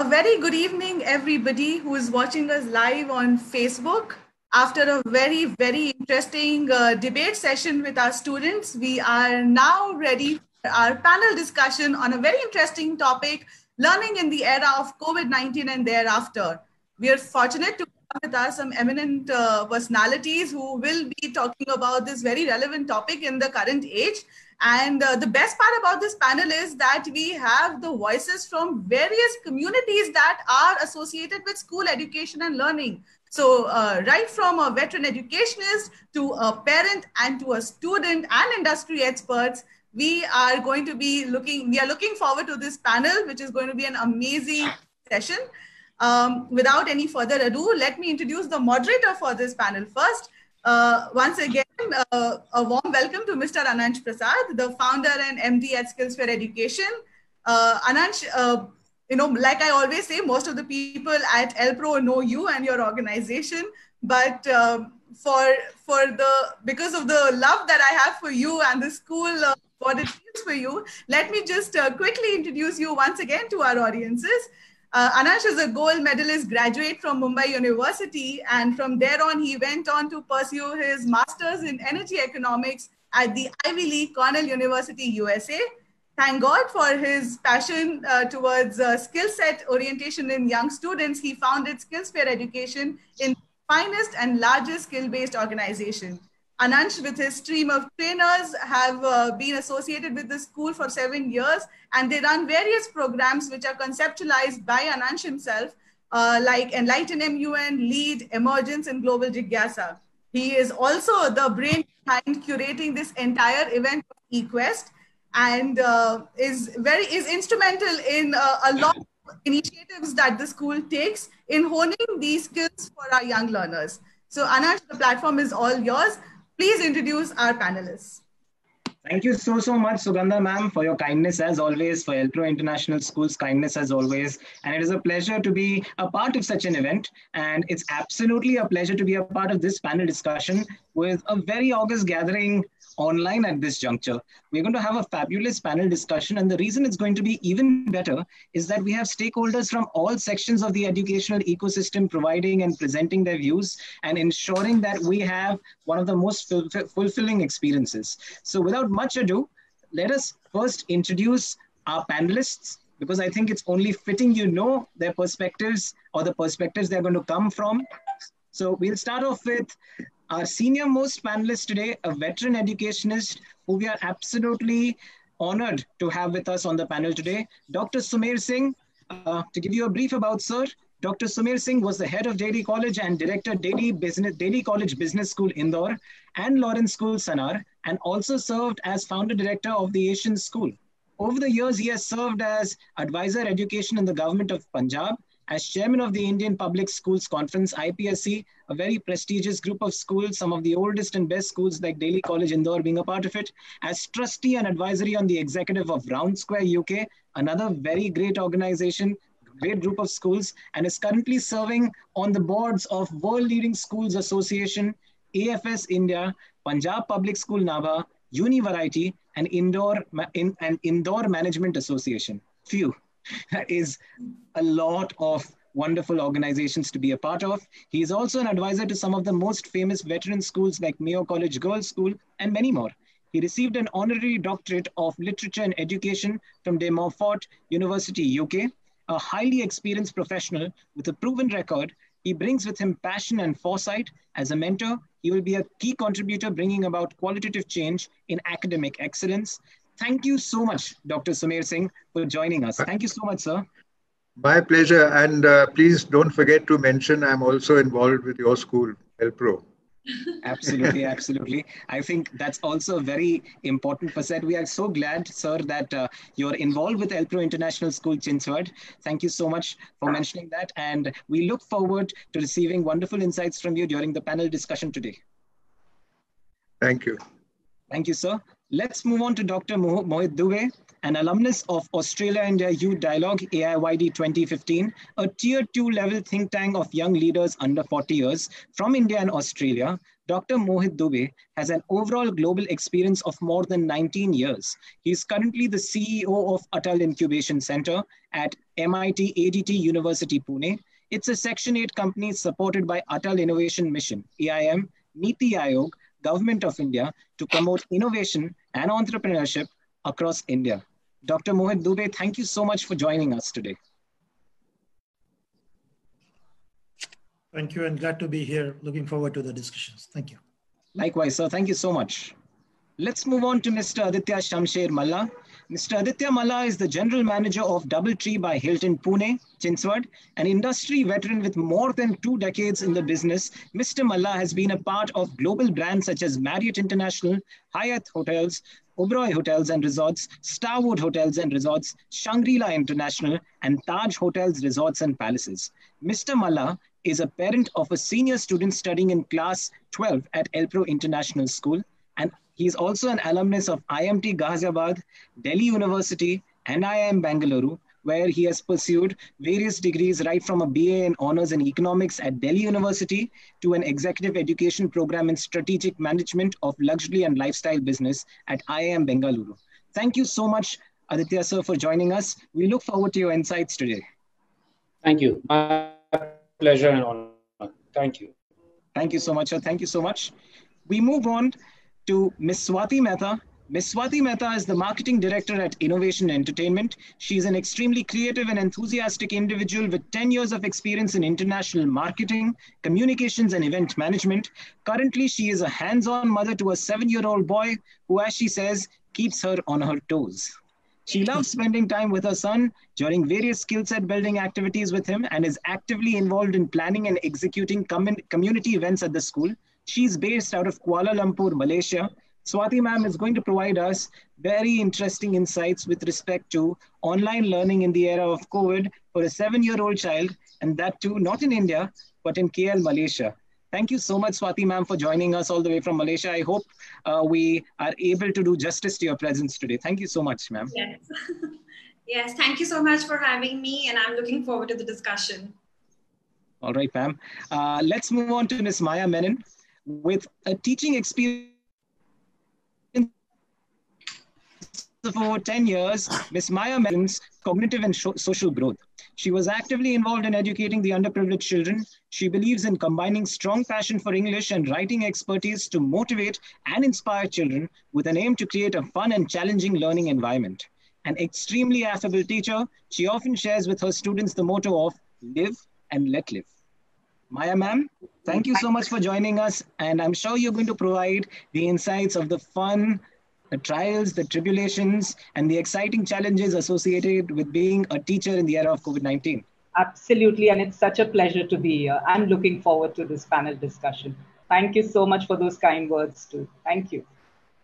A very good evening, everybody who is watching us live on Facebook. After a very, very interesting uh, debate session with our students, we are now ready for our panel discussion on a very interesting topic learning in the era of COVID 19 and thereafter. We are fortunate to have with us some eminent uh, personalities who will be talking about this very relevant topic in the current age. And uh, the best part about this panel is that we have the voices from various communities that are associated with school education and learning. So, uh, right from a veteran educationist to a parent and to a student and industry experts, we are going to be looking, we are looking forward to this panel, which is going to be an amazing session. Um, without any further ado, let me introduce the moderator for this panel first. Uh, once again, uh, a warm welcome to Mr. Anansh Prasad, the founder and MD at Skillsphere Education. Uh, uh, you know, like I always say, most of the people at ELPRO know you and your organization, but uh, for for the because of the love that I have for you and the school, uh, what it means for you, let me just uh, quickly introduce you once again to our audiences. Uh, Anansh is a gold medalist graduate from Mumbai University, and from there on, he went on to pursue his master's in energy economics at the Ivy League Cornell University, USA thank God for his passion uh, towards uh, skill set orientation in young students. He founded Skillsphere Education in finest and largest skill-based organization. Anansh, with his stream of trainers, have uh, been associated with the school for seven years, and they run various programs which are conceptualized by Anansh himself, uh, like Enlighten MUN, Lead, Emergence, and Global Jigyasa. He is also the brain behind curating this entire event of eQuest, and uh, is very is instrumental in uh, a lot of initiatives that the school takes in honing these skills for our young learners. So Anash, the platform is all yours. Please introduce our panelists. Thank you so, so much, Sugandha ma'am, for your kindness as always, for ELPRO International School's kindness as always. And it is a pleasure to be a part of such an event. And it's absolutely a pleasure to be a part of this panel discussion with a very august gathering online at this juncture. We're going to have a fabulous panel discussion. And the reason it's going to be even better is that we have stakeholders from all sections of the educational ecosystem providing and presenting their views and ensuring that we have one of the most ful fulfilling experiences. So without much ado, let us first introduce our panelists because I think it's only fitting you know their perspectives or the perspectives they're going to come from. So we'll start off with our senior most panelist today, a veteran educationist who we are absolutely honored to have with us on the panel today, Dr. Sumer Singh. Uh, to give you a brief about sir, Dr. Sumer Singh was the head of Daly College and director Delhi Business Daly College Business School Indore and Lawrence School Sanawar, and also served as founder director of the Asian School. Over the years, he has served as advisor education in the government of Punjab as chairman of the Indian Public Schools Conference, IPSC, a very prestigious group of schools, some of the oldest and best schools like Daly College Indore being a part of it, as trustee and advisory on the executive of Round Square UK, another very great organization, great group of schools, and is currently serving on the boards of World Leading Schools Association, AFS India, Punjab Public School Nabha, Univariety, and and Indore Management Association. Phew. is a lot of wonderful organizations to be a part of. He is also an advisor to some of the most famous veteran schools like Mayo College Girls School and many more. He received an honorary doctorate of literature and education from De Montfort University, UK. A highly experienced professional with a proven record, he brings with him passion and foresight. As a mentor, he will be a key contributor bringing about qualitative change in academic excellence. Thank you so much, Dr. Sumer Singh, for joining us. Thank you so much, sir. My pleasure. And uh, please don't forget to mention I'm also involved with your school, ELPRO. absolutely, absolutely. I think that's also very important for said. We are so glad, sir, that uh, you're involved with ELPRO International School Chinchwad. Thank you so much for mentioning that. And we look forward to receiving wonderful insights from you during the panel discussion today. Thank you. Thank you, sir. Let's move on to Dr. Mohit Dubey, an alumnus of Australia India Youth Dialogue AIYD 2015, a tier two level think tank of young leaders under 40 years from India and Australia. Dr. Mohit Dubey has an overall global experience of more than 19 years. He is currently the CEO of Atal Incubation Center at MIT ADT University Pune. It's a Section 8 company supported by Atal Innovation Mission, AIM, Niti Aayog, Government of India to promote innovation and entrepreneurship across India. Dr. Mohit Dubey, thank you so much for joining us today. Thank you and glad to be here. Looking forward to the discussions. Thank you. Likewise, sir. Thank you so much. Let's move on to Mr. Aditya Shamsher Malla. Mr. Aditya Malla is the general manager of Doubletree by Hilton Pune, Chinchwad, an industry veteran with more than two decades in the business. Mr. Malla has been a part of global brands such as Marriott International, Hyatt Hotels, Oberoi Hotels and Resorts, Starwood Hotels and Resorts, Shangri-La International, and Taj Hotels, Resorts and Palaces. Mr. Malla is a parent of a senior student studying in class 12 at ELPRO International School, and he is also an alumnus of IMT Ghaziabad, Delhi University, and IIM Bangalore, where he has pursued various degrees right from a BA in Honors in Economics at Delhi University to an executive education program in strategic management of luxury and lifestyle business at IIM Bengaluru. Thank you so much, Aditya sir, for joining us. We look forward to your insights today. Thank you. My pleasure and honor. Thank you. Thank you so much, sir. Thank you so much. We move on to Ms. Swati Mehta, Ms. Swati Mehta is the marketing director at Innovation Entertainment. She is an extremely creative and enthusiastic individual with 10 years of experience in international marketing, communications, and event management. Currently, she is a hands on mother to a seven year old boy who, as she says, keeps her on her toes. She loves spending time with her son during various skill set building activities with him and is actively involved in planning and executing com- community events at the school. She's based out of Kuala Lumpur, Malaysia. Swati ma'am is going to provide us very interesting insights with respect to online learning in the era of COVID for a seven-year-old child, and that too not in India, but in KL, Malaysia. Thank you so much, Swati ma'am, for joining us all the way from Malaysia. I hope uh, we are able to do justice to your presence today. Thank you so much, ma'am. Yes. yes, thank you so much for having me, and I'm looking forward to the discussion. All right, ma'am. Uh, let's move on to Ms. Maya Menon. With a teaching experience for over 10 years, Ms. Maya mentions cognitive and social growth. She was actively involved in educating the underprivileged children. She believes in combining strong passion for English and writing expertise to motivate and inspire children with an aim to create a fun and challenging learning environment. An extremely affable teacher, she often shares with her students the motto of live and let live. Maya ma'am, thank you so much for joining us. And I'm sure you're going to provide the insights of the fun, the trials, the tribulations, and the exciting challenges associated with being a teacher in the era of COVID 19. Absolutely. And it's such a pleasure to be here. I'm looking forward to this panel discussion. Thank you so much for those kind words, too. Thank you.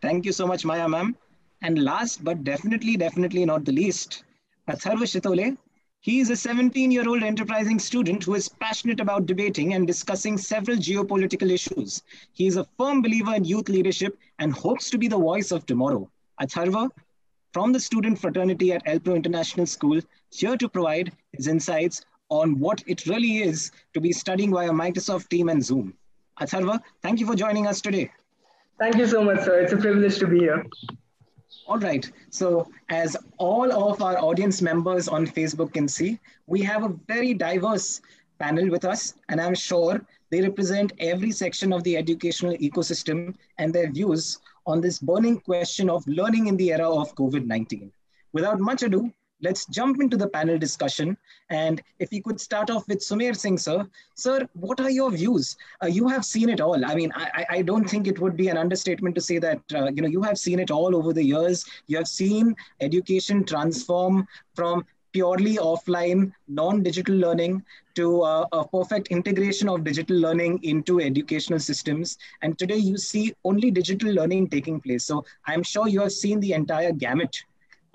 Thank you so much, Maya ma'am. And last but definitely, definitely not the least, Atharva Shitole. He is a 17 year old enterprising student who is passionate about debating and discussing several geopolitical issues. He is a firm believer in youth leadership and hopes to be the voice of tomorrow. Atharva, from the student fraternity at ELPRO International School, here to provide his insights on what it really is to be studying via Microsoft Team and Zoom. Atharva, thank you for joining us today. Thank you so much, sir. It's a privilege to be here. All right. So, as all of our audience members on Facebook can see, we have a very diverse panel with us, and I'm sure they represent every section of the educational ecosystem and their views on this burning question of learning in the era of COVID 19. Without much ado, let's jump into the panel discussion. And if you could start off with Sumer Singh, sir. Sir, what are your views? Uh, you have seen it all. I mean, I, I don't think it would be an understatement to say that, uh, you know, you have seen it all over the years. You have seen education transform from purely offline, non-digital learning to uh, a perfect integration of digital learning into educational systems. And today you see only digital learning taking place. So I'm sure you have seen the entire gamut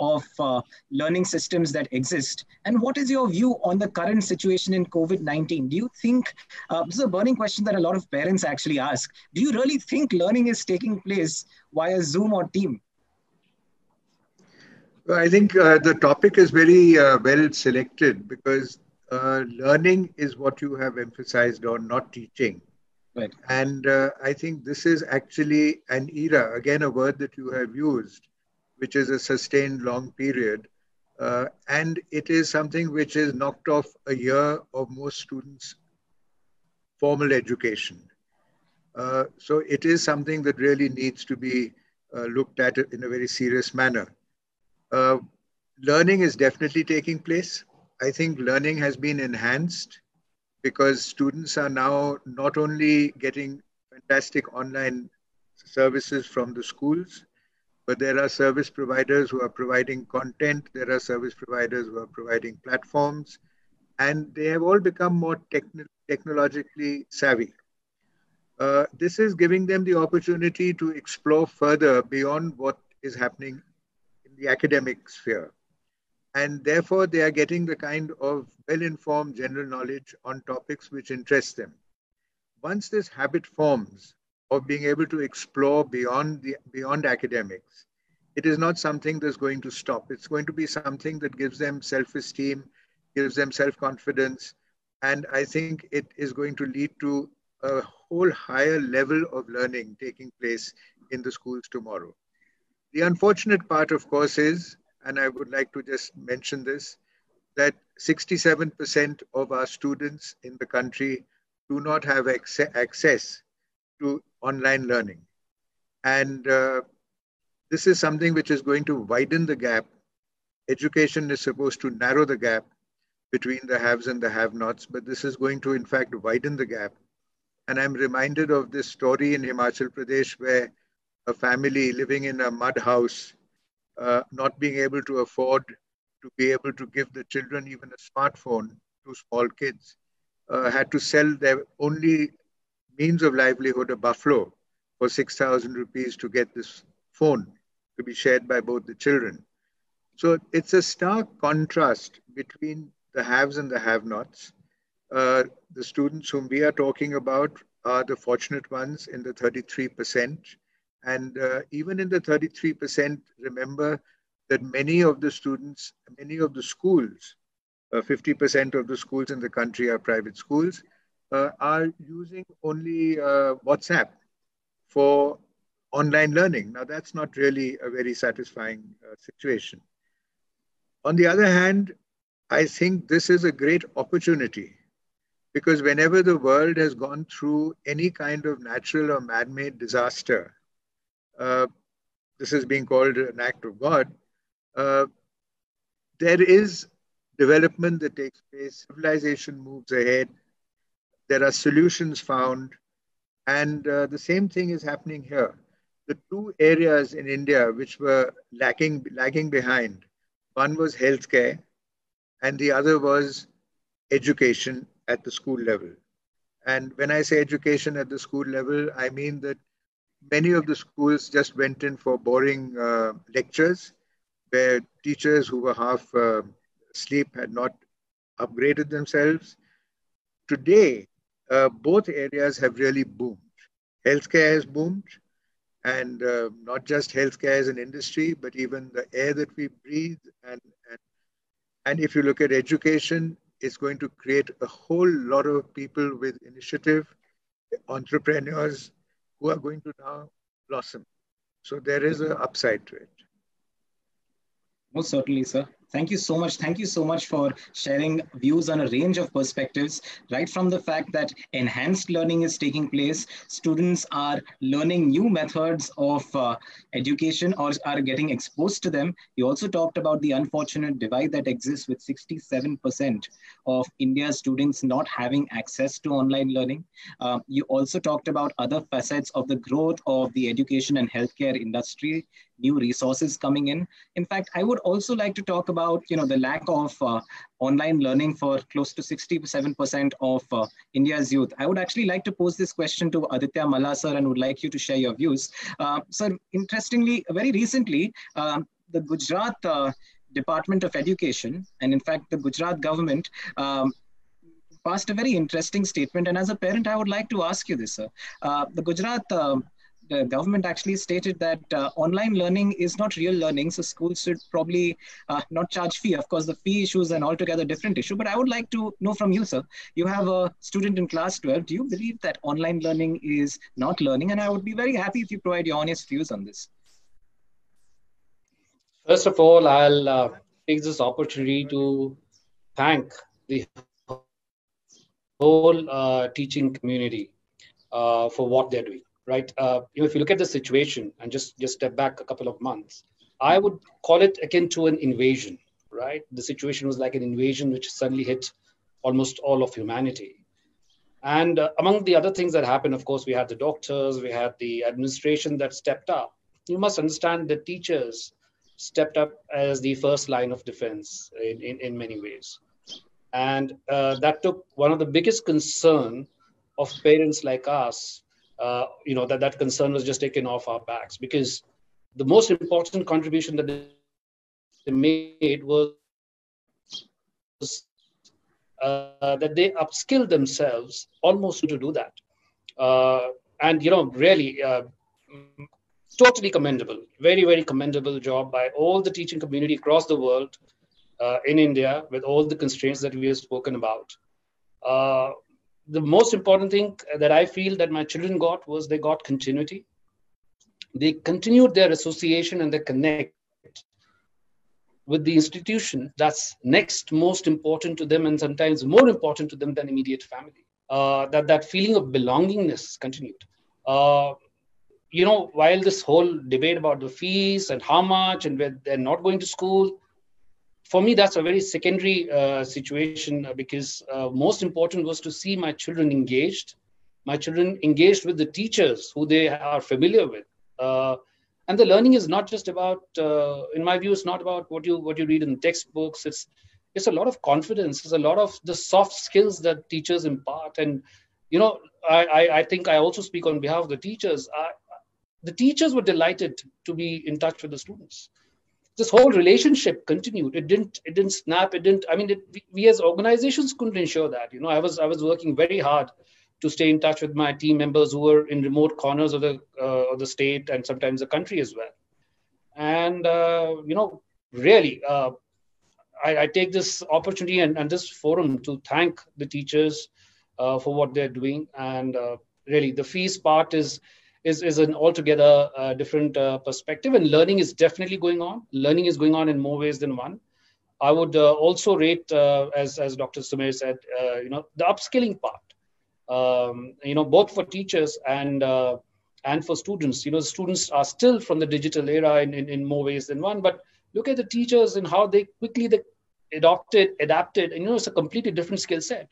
of uh, learning systems that exist. And what is your view on the current situation in COVID 19? Do you think, uh, this is a burning question that a lot of parents actually ask, do you really think learning is taking place via Zoom or Team? I think uh, the topic is very uh, well selected because uh, learning is what you have emphasized on, not teaching. Right. And uh, I think this is actually an era, again, a word that you have used, which is a sustained long period. Uh, and it is something which is knocked off a year of most students' formal education. Uh, so it is something that really needs to be uh, looked at in a very serious manner. Uh, learning is definitely taking place. I think learning has been enhanced because students are now not only getting fantastic online services from the schools, but there are service providers who are providing content, there are service providers who are providing platforms, and they have all become more techn- technologically savvy. Uh, this is giving them the opportunity to explore further beyond what is happening in the academic sphere and therefore they are getting the kind of well-informed general knowledge on topics which interest them. Once this habit forms of being able to explore beyond the beyond academics, it is not something that's going to stop. It's going to be something that gives them self-esteem, gives them self-confidence, and I think it is going to lead to a whole higher level of learning taking place in the schools tomorrow. The unfortunate part, of course, is and I would like to just mention this, that 67% of our students in the country do not have access to online learning. And uh, this is something which is going to widen the gap. Education is supposed to narrow the gap between the haves and the have nots, but this is going to, in fact, widen the gap. And I'm reminded of this story in Himachal Pradesh where a family living in a mud house uh, not being able to afford to be able to give the children even a smartphone to small kids, uh, had to sell their only means of livelihood, a buffalo, for 6,000 rupees to get this phone to be shared by both the children. So it's a stark contrast between the haves and the have nots. Uh, the students whom we are talking about are the fortunate ones in the 33%. And uh, even in the 33%, remember that many of the students, many of the schools, 50% uh, of the schools in the country are private schools, are using only uh, WhatsApp for online learning. Now, that's not really a very satisfying uh, situation. On the other hand, I think this is a great opportunity because whenever the world has gone through any kind of natural or man made disaster, uh, this is being called an act of God, uh, there is development that takes place, civilization moves ahead, there are solutions found, and uh, the same thing is happening here. The two areas in India which were lacking, lagging behind, one was healthcare, and the other was education at the school level. And when I say education at the school level, I mean that many of the schools just went in for boring uh, lectures where teachers who were half uh, asleep had not upgraded themselves. Today, uh, both areas have really boomed. Healthcare has boomed, and uh, not just healthcare as an industry, but even the air that we breathe. And, and, and if you look at education, it's going to create a whole lot of people with initiative, entrepreneurs, who are going to now blossom. So there is an upside to it. Most certainly, sir. Thank you so much. Thank you so much for sharing views on a range of perspectives, right from the fact that enhanced learning is taking place, students are learning new methods of uh, education or are getting exposed to them. You also talked about the unfortunate divide that exists with 67% of India's students not having access to online learning. Uh, you also talked about other facets of the growth of the education and healthcare industry new resources coming in. In fact, I would also like to talk about you know the lack of uh, online learning for close to 67% of uh, India's youth. I would actually like to pose this question to Aditya Malla sir and would like you to share your views. Uh, sir, interestingly, very recently, um, the Gujarat uh, Department of Education, and in fact the Gujarat government, um, passed a very interesting statement. And as a parent, I would like to ask you this, sir. Uh, the Gujarat uh, government actually stated that uh, online learning is not real learning, so schools should probably uh, not charge fee. Of course, the fee issue is an altogether different issue. But I would like to know from you, sir. You have a student in class 12. Do you believe that online learning is not learning? And I would be very happy if you provide your honest views on this. First of all, I'll uh, take this opportunity to thank the whole uh, teaching community uh, for what they're doing. Right? Uh, you know, if you look at the situation and just just step back a couple of months, I would call it akin to an invasion. Right? The situation was like an invasion which suddenly hit almost all of humanity. And uh, among the other things that happened, of course, we had the doctors, we had the administration that stepped up. You must understand that teachers stepped up as the first line of defense in, in, in many ways. And uh, that took one of the biggest concern of parents like us, uh, you know, that that concern was just taken off our backs because the most important contribution that they made was uh, that they upskilled themselves almost to do that. Uh, and, you know, really, uh, totally commendable, very, very commendable job by all the teaching community across the world uh, in India with all the constraints that we have spoken about. The most important thing that I feel that my children got was they got continuity. They continued their association and their connect with the institution that's next most important to them and sometimes more important to them than immediate family. Uh, that that feeling of belongingness continued. Uh, you know, while this whole debate about the fees and how much and where they're not going to school, for me that's a very secondary uh, situation uh, because uh, most important was to see my children engaged, my children engaged with the teachers who they are familiar with. Uh, and the learning is not just about, uh, in my view, it's not about what you what you read in textbooks. It's it's a lot of confidence. It's a lot of the soft skills that teachers impart. And you know, I I, I think I also speak on behalf of the teachers. I, the teachers were delighted to be in touch with the students this whole relationship continued. It didn't it didn't snap. It didn't i mean it, we, we, as organizations couldn't ensure that you know i was i was working very hard to stay in touch with my team members who were in remote corners of the uh, of the state and sometimes the country as well. And uh, you know really uh, I, I, take this opportunity and, and this forum to thank the teachers uh, for what they're doing. And uh, really the fees part is is, is an altogether uh, different uh, perspective. And learning is definitely going on. Learning is going on in more ways than one. I would uh, also rate, uh, as, as Dr. Sumer said, uh, you know, the upskilling part, um, you know, both for teachers and uh, and for students. You know, students are still from the digital era in, in, in more ways than one, but look at the teachers and how they quickly they adopted, adapted, and you know, it's a completely different skill set.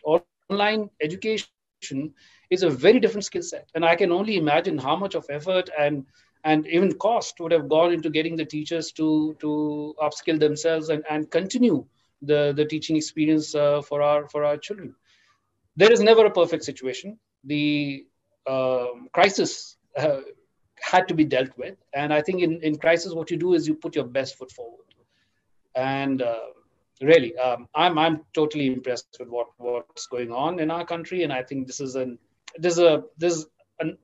Online education is a very different skill set. And I can only imagine how much of effort and and even cost would have gone into getting the teachers to to upskill themselves and, and continue the, the teaching experience uh, for our for our children. There is never a perfect situation. The um, crisis uh, had to be dealt with, and I think in, in crisis, what you do is you put your best foot forward. And uh, really, um, I'm I'm totally impressed with what what's going on in our country, and I think this is an there's a there's an,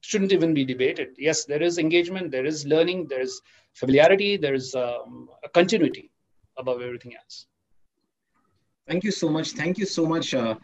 shouldn't even be debated. Yes, there is engagement, there is learning, there is familiarity, there is um, a continuity above everything else. Thank you so much. Thank you so much, uh,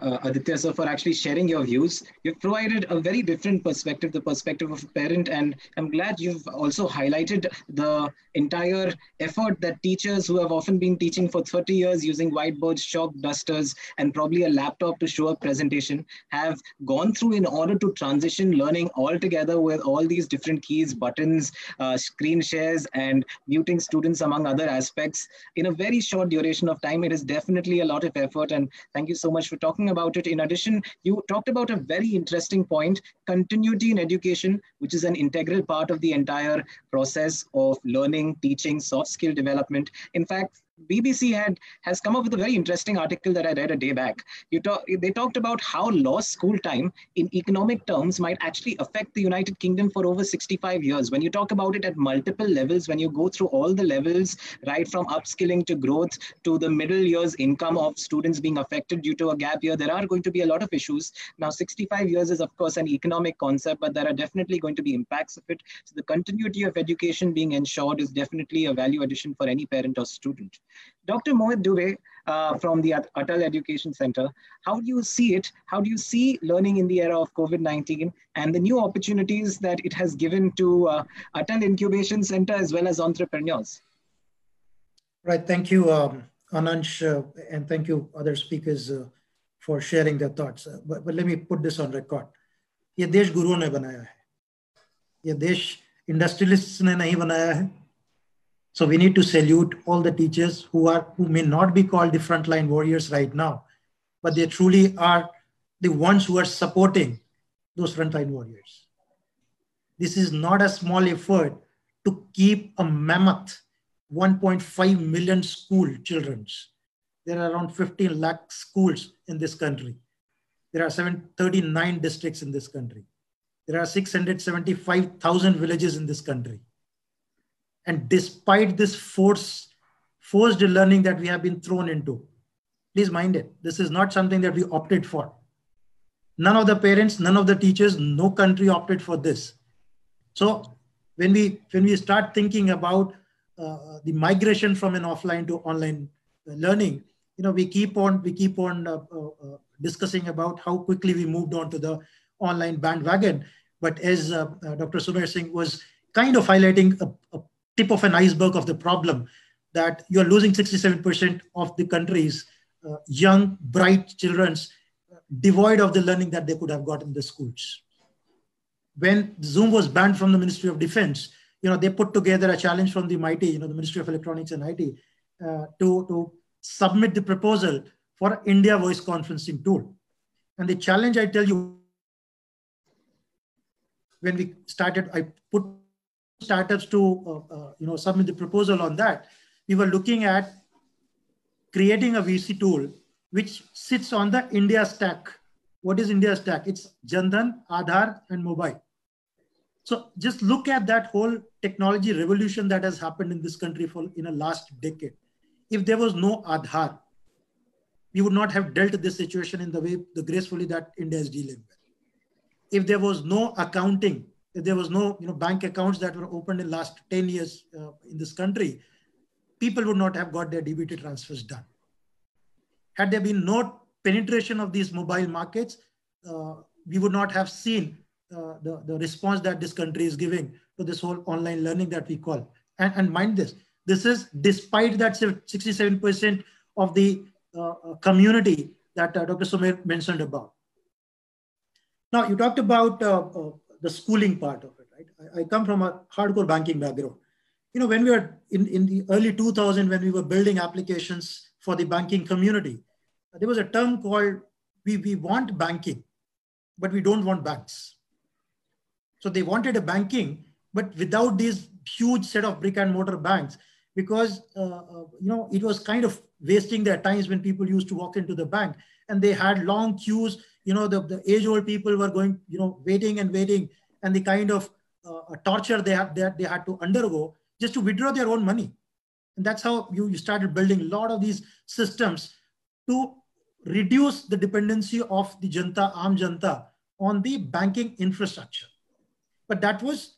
uh, Aditya sir, for actually sharing your views. You've provided a very different perspective, the perspective of a parent, and I'm glad you've also highlighted the entire effort that teachers who have often been teaching for 30 years using whiteboards, chalk dusters, and probably a laptop to show a presentation have gone through in order to transition learning all together with all these different keys, buttons, uh, screen shares, and muting students among other aspects in a very short duration of time. It is definitely a lot of effort, and thank you so much for talking talking about it. In addition, you talked about a very interesting point, continuity in education, which is an integral part of the entire process of learning, teaching, soft skill development. In fact, BBC had has come up with a very interesting article that I read a day back. You talk, they talked about how lost school time in economic terms might actually affect the United Kingdom for over 65 years. When you talk about it at multiple levels, when you go through all the levels, right from upskilling to growth to the middle years income of students being affected due to a gap year, there are going to be a lot of issues. Now, 65 years is of course an economic concept, but there are definitely going to be impacts of it. So the continuity of education being ensured is definitely a value addition for any parent or student. Dr. Mohit Dubey uh, from the Atal Education Center, how do you see it? How do you see learning in the era of COVID-19 and the new opportunities that it has given to uh, Atal Incubation Center as well as entrepreneurs? Right, thank you, um, Anansh, uh, and thank you other speakers uh, for sharing their thoughts. Uh, but, but let me put this on record. ये देश गुरुओं ने बनाया है ये देश industrialist ने नहीं बनाया है so we need to salute all the teachers who are who may not be called the frontline warriors right now, but they truly are the ones who are supporting those frontline warriors. This is not a small effort to keep a mammoth 1.5 million school children. There are around 15 lakh schools in this country. There are 739 districts in this country. There are 675,000 villages in this country. And despite this force, forced learning that we have been thrown into, please mind it, this is not something that we opted for. None of the parents, none of the teachers, no country opted for this. So when we when we start thinking about uh, the migration from an offline to online learning, you know, we keep on we keep on uh, uh, uh discussing about how quickly we moved on to the online bandwagon. But as uh, uh, Dr. Sumer Singh was kind of highlighting a, a tip of an iceberg of the problem that you're losing 67% of the country's uh, young, bright children uh, devoid of the learning that they could have got in the schools. When Zoom was banned from the Ministry of Defense, you know, they put together a challenge from the MIT, you know, the Ministry of Electronics and IT, uh, to, to submit the proposal for India voice conferencing tool. And the challenge, I tell you, when we started, I put startups to uh, uh, you know submit the proposal on that, we were looking at creating a VC tool which sits on the India stack. What is India stack? It's Jan Dhan, Aadhaar, and mobile. So just look at that whole technology revolution that has happened in this country for in a last decade. If there was no Aadhaar, we would not have dealt this situation in the way the gracefully that India is dealing with. If there was no accounting there was no you know bank accounts that were opened in the last 10 years uh, in this country people would not have got their dbt transfers done. Had there been no penetration of these mobile markets uh, we would not have seen uh, the, the response that this country is giving to this whole online learning that we call. And, and mind this this is despite that 67% of the uh, uh, community that uh, dr Sumer mentioned about. Now you talked about the schooling part of it, right? I, I, come from a hardcore banking background. You know, when we were in, in the early 2000, when we were building applications for the banking community, there was a term called we, we want banking, but we don't want banks. So they wanted a banking, but without this huge set of brick and mortar banks, because uh, uh, you know it was kind of wasting their times when people used to walk into the bank and they had long queues you know, the, the age old people were going, you know, waiting and waiting and the kind of uh, torture they had, they, they had to undergo just to withdraw their own money. And that's how you, you started building a lot of these systems to reduce the dependency of the janta, arm janta on the banking infrastructure. But that was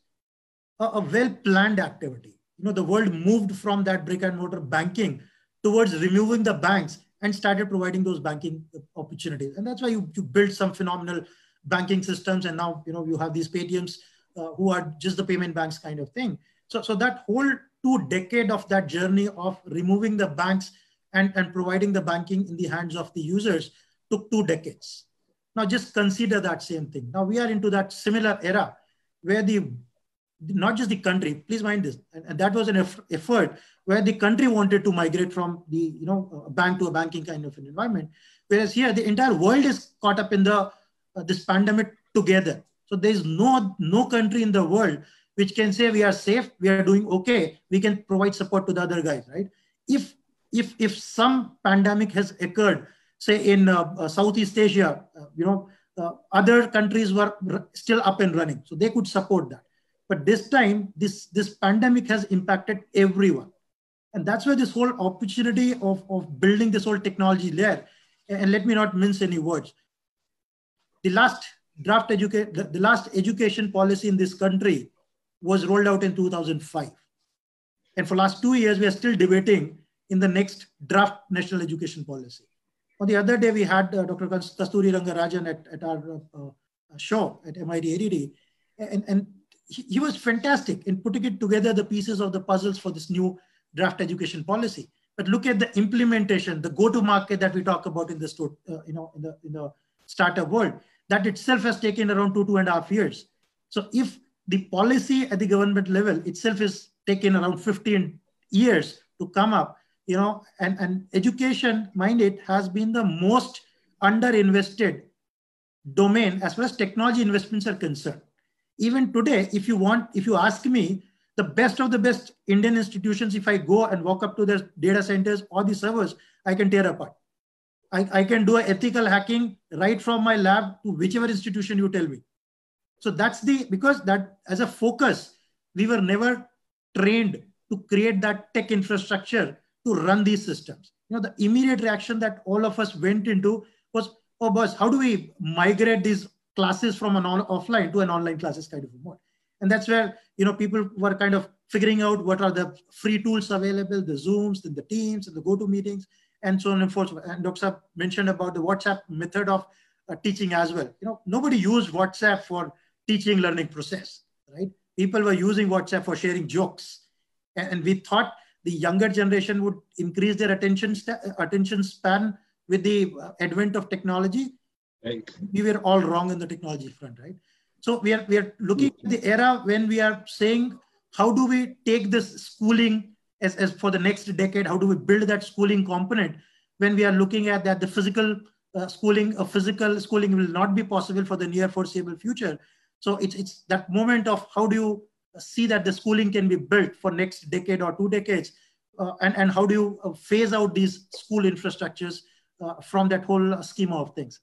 a, a well-planned activity. You know, the world moved from that brick and mortar banking towards removing the banks and started providing those banking opportunities. And that's why you, you build some phenomenal banking systems. And now, you know, you have these Paytms uh, who are just the payment banks kind of thing. So, so that whole two decade of that journey of removing the banks and, and providing the banking in the hands of the users took two decades. Now just consider that same thing. Now we are into that similar era where the not just the country, please mind this, and, that was an effort where the country wanted to migrate from the you know bank to a banking kind of an environment, whereas here the entire world is caught up in the uh, this pandemic together. So there is no no country in the world which can say we are safe, we are doing okay, we can provide support to the other guys, right? If if if some pandemic has occurred, say in uh, uh, Southeast Asia, uh, you know, uh, other countries were still up and running, so they could support that. But this time, this this pandemic has impacted everyone, and that's where this whole opportunity of of building this whole technology layer. And let me not mince any words. The last draft education, the, the last education policy in this country was rolled out in 2005. And for last two years, we are still debating in the next draft national education policy. On the other day, we had uh, Dr. Kasturi Rangarajan at, at our uh, uh show at MIT ADT, and, and he, he, was fantastic in putting it together, the pieces of the puzzles for this new draft education policy. But look at the implementation, the go-to-market that we talk about in the, uh, you know, in the, in the startup world. That itself has taken around two, two and a half years. So if the policy at the government level itself is taken around 15 years to come up, you know, and, and education, mind it, has been the most underinvested domain as far as technology investments are concerned. Even today, if you want, if you ask me, the best of the best Indian institutions, if I go and walk up to their data centers or the servers, I can tear apart. I, I can do ethical hacking right from my lab to whichever institution you tell me. So that's the, because that as a focus, we were never trained to create that tech infrastructure to run these systems. You know, the immediate reaction that all of us went into was, oh, boss, how do we migrate these classes from an on, offline to an online classes kind of mode? And that's where, you know, people were kind of figuring out what are the free tools available, the Zooms, and the Teams, and the GoToMeetings, and so on and forth. And Dr. mentioned about the WhatsApp method of uh, teaching as well. You know, nobody used WhatsApp for teaching learning process, right? People were using WhatsApp for sharing jokes. And we thought the younger generation would increase their attention, attention span with the uh, advent of technology. Right. We were all wrong in the technology front, right? So we are, we are looking at the era when we are saying, how do we take this schooling as, as for the next decade? How do we build that schooling component when we are looking at that the physical uh, schooling, a physical schooling will not be possible for the near foreseeable future. So it's, it's that moment of how do you see that the schooling can be built for next decade or two decades, uh, and, and how do you uh, phase out these school infrastructures uh, from that whole schema of things.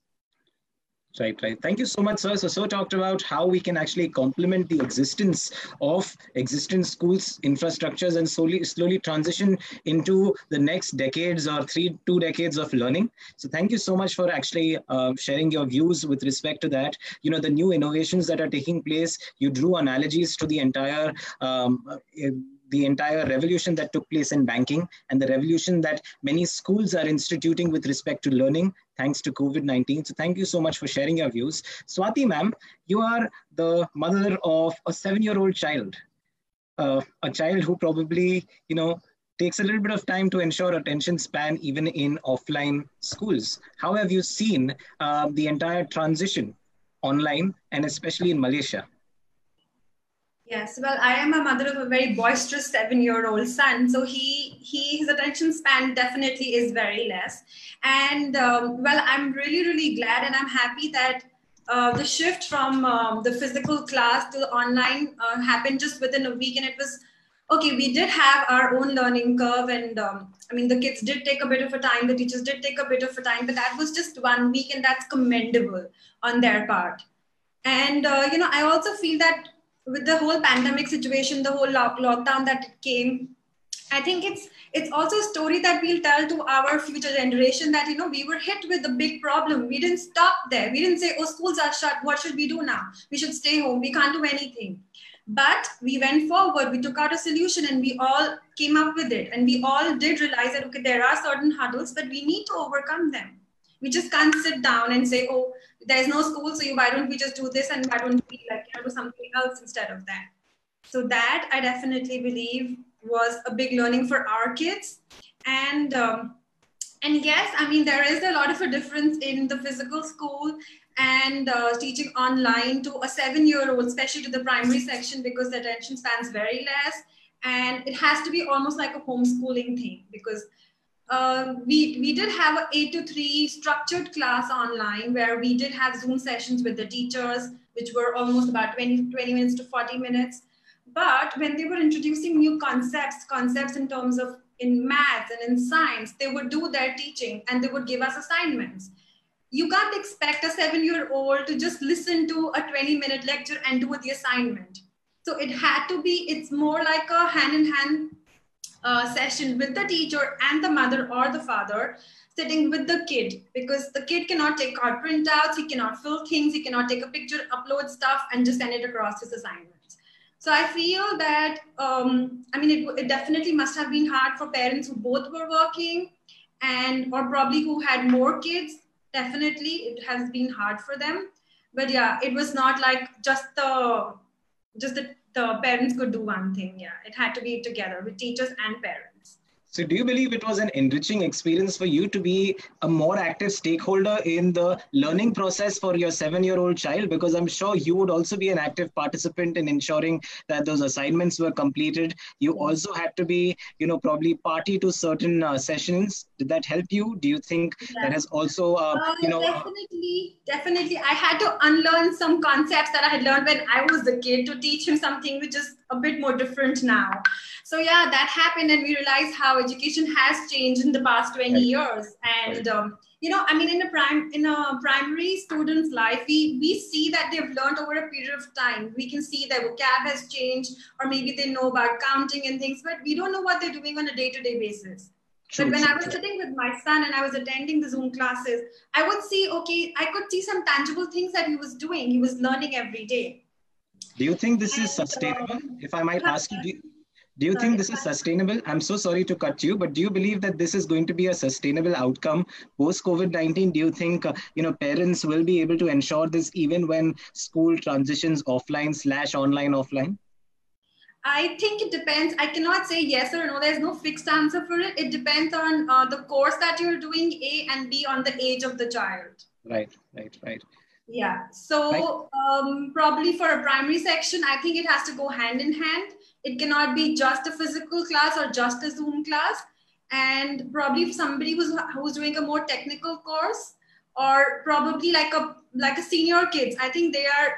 Right, right. Thank you so much, sir. So, so talked about how we can actually complement the existence of existing schools infrastructures and slowly, slowly transition into the next decades or three, two decades of learning. So, thank you so much for actually uh, sharing your views with respect to that. You know, the new innovations that are taking place. You drew analogies to the entire. Um, the entire revolution that took place in banking and the revolution that many schools are instituting with respect to learning thanks to COVID-19. So thank you so much for sharing your views. Swati ma'am, you are the mother of a seven-year-old child, uh, a child who probably, you know, takes a little bit of time to ensure attention span even in offline schools. How have you seen uh, the entire transition online and especially in Malaysia? Yes, well, I am a mother of a very boisterous seven-year-old son, so he he his attention span definitely is very less. And um, well, I'm really really glad and I'm happy that uh, the shift from um, the physical class to online uh, happened just within a week, and it was okay. We did have our own learning curve, and um, I mean the kids did take a bit of a time, the teachers did take a bit of a time, but that was just one week, and that's commendable on their part. And uh, you know, I also feel that with the whole pandemic situation, the whole lock- lockdown that it came, I think it's it's also a story that we'll tell to our future generation that you know we were hit with a big problem. We didn't stop there. We didn't say, "Oh, schools are shut. What should we do now? We should stay home. We can't do anything." But we went forward. We took out a solution, and we all came up with it. And we all did realize that okay, there are certain hurdles, but we need to overcome them. We just can't sit down and say, "Oh, there's no school, so why don't we just do this and why don't we do something else instead of that? So that I definitely believe was a big learning for our kids, and um, and yes, I mean there is a lot of a difference in the physical school and uh, teaching online to a seven-year-old, especially to the primary section because the attention spans very less, and it has to be almost like a homeschooling thing because uh, we, we did have a 8 to 3 structured class online where we did have Zoom sessions with the teachers, which were almost about 20, 20 minutes to 40 minutes. But when they were introducing new concepts, concepts in terms of in maths and in science, they would do their teaching and they would give us assignments. You can't expect a seven year old to just listen to a 20 minute lecture and do the assignment. So it had to be, it's more like a hand in hand uh, session with the teacher and the mother or the father sitting with the kid because the kid cannot take card printouts, he cannot fill things, he cannot take a picture, upload stuff, and just send it across his assignments. So I feel that, um, I mean, it, it definitely must have been hard for parents who both were working and or probably who had more kids. Definitely, it has been hard for them. But yeah, it was not like just the just the, the parents could do one thing. Yeah, it had to be together with teachers and parents. So, do you believe it was an enriching experience for you to be a more active stakeholder in the learning process for your seven year old child? Because I'm sure you would also be an active participant in ensuring that those assignments were completed. You also had to be, you know, probably party to certain uh, sessions. Did that help you? Do you think yeah. that has also, uh, uh, you know? Definitely, definitely. I had to unlearn some concepts that I had learned when I was a kid to teach him something which is a bit more different now. So yeah, that happened, and we realized how education has changed in the past 20 right. years. And um, you know, I mean, in a prime in a primary student's life, we we see that they've learned over a period of time. We can see their vocab has changed, or maybe they know about counting and things, but we don't know what they're doing on a day-to-day basis. True, but when true, I was sitting with my son and I was attending the Zoom classes, I would see, okay, I could see some tangible things that he was doing. He was learning every day. Do you think this is sustainable? If I might ask you, do you, you think this is sustainable? I'm so sorry to cut you, but do you believe that this is going to be a sustainable outcome post COVID 19? Do you think uh, you know parents will be able to ensure this even when school transitions offline slash online offline? I think it depends. I cannot say yes or no. There's no fixed answer for it. It depends on uh, the course that you're doing, A and B, on the age of the child. Right, right, right. Yeah. So um, probably for a primary section, I think it has to go hand in hand. It cannot be just a physical class or just a Zoom class. And probably if somebody who's who's doing a more technical course, or probably like a like a senior kids, I think they are,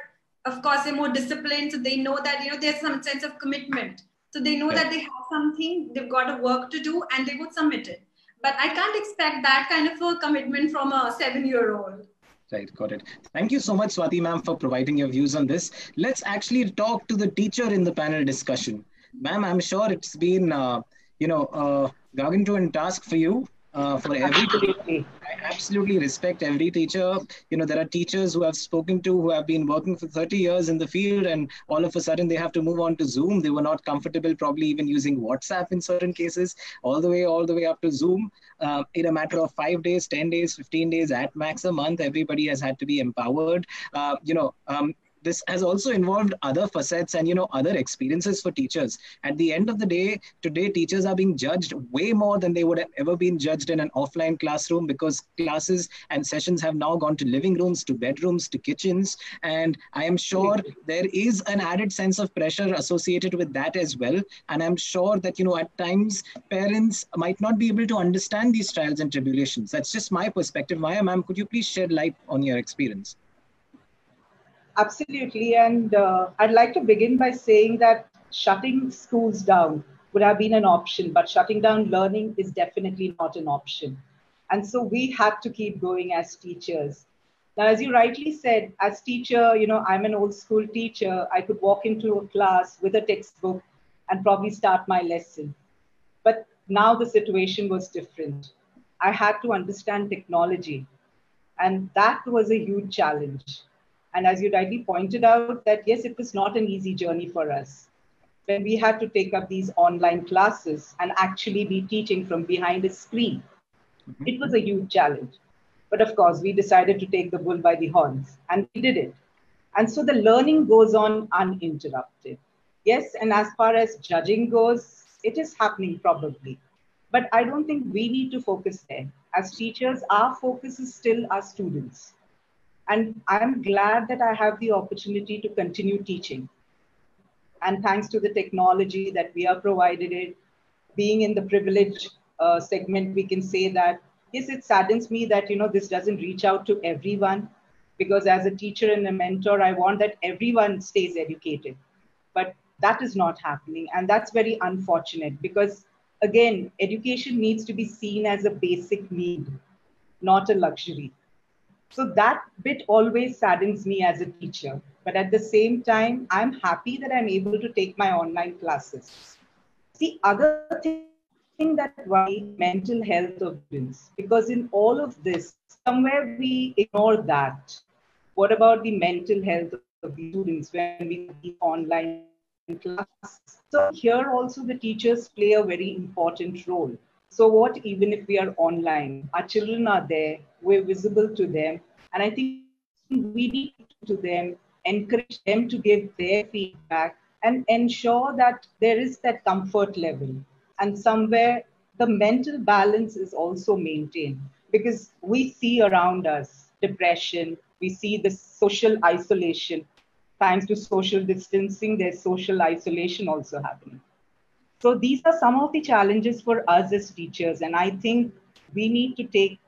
of course, they're more disciplined. So they know that you know there's some sense of commitment. So they know yeah. that they have something, they've got a work to do, and they would submit it. But I can't expect that kind of a commitment from a seven-year-old. Right, got it. Thank you so much, Swati ma'am, for providing your views on this. Let's actually talk to the teacher in the panel discussion. Ma'am, I'm sure it's been, uh, you know, a gargantuan task for you uh, for every I absolutely respect every teacher. You know, there are teachers who I've spoken to who have been working for 30 years in the field, and all of a sudden they have to move on to Zoom. They were not comfortable, probably even using WhatsApp in certain cases, all the way, all the way up to Zoom. Uh, in a matter of five days, 10 days, 15 days, at max a month, everybody has had to be empowered. Uh, you know, um, this has also involved other facets and you know other experiences for teachers. At the end of the day today teachers are being judged way more than they would have ever been judged in an offline classroom because classes and sessions have now gone to living rooms to bedrooms to kitchens. And i am sure there is an added sense of pressure associated with that as well. And i'm sure that you know at times parents might not be able to understand these trials and tribulations. That's just my perspective. Maya ma'am could you please shed light on your experience Absolutely. And uh, I'd like to begin by saying that shutting schools down would have been an option, but shutting down learning is definitely not an option. And so we had to keep going as teachers. Now, as you rightly said, as teacher, you know, I'm an old school teacher. I could walk into a class with a textbook and probably start my lesson. But now the situation was different. I had to understand technology. And that was a huge challenge. And as you rightly pointed out, that yes, it was not an easy journey for us. When we had to take up these online classes and actually be teaching from behind a screen, mm-hmm. it was a huge challenge. But of course, we decided to take the bull by the horns and we did it. And so the learning goes on uninterrupted. Yes, and as far as judging goes, it is happening probably. But I don't think we need to focus there. As teachers, our focus is still our students. And I'm glad that I have the opportunity to continue teaching. And thanks to the technology that we are provided it, being in the privilege uh, segment, we can say that, yes, it saddens me that, you know, this doesn't reach out to everyone because as a teacher and a mentor, I want that everyone stays educated. But that is not happening. And that's very unfortunate because again, education needs to be seen as a basic need, not a luxury. So that bit always saddens me as a teacher. But at the same time, I'm happy that I'm able to take my online classes. The other thing that why mental health of students, because in all of this, somewhere we ignore that. What about the mental health of students when we see online class? So here also the teachers play a very important role. So what even if we are online, our children are there, we're visible to them, and I think we need to them encourage them to give their feedback and ensure that there is that comfort level. And somewhere the mental balance is also maintained because we see around us depression. We see the social isolation. Thanks to social distancing there's social isolation also happening so these are some of the challenges for us as teachers and i think we need to take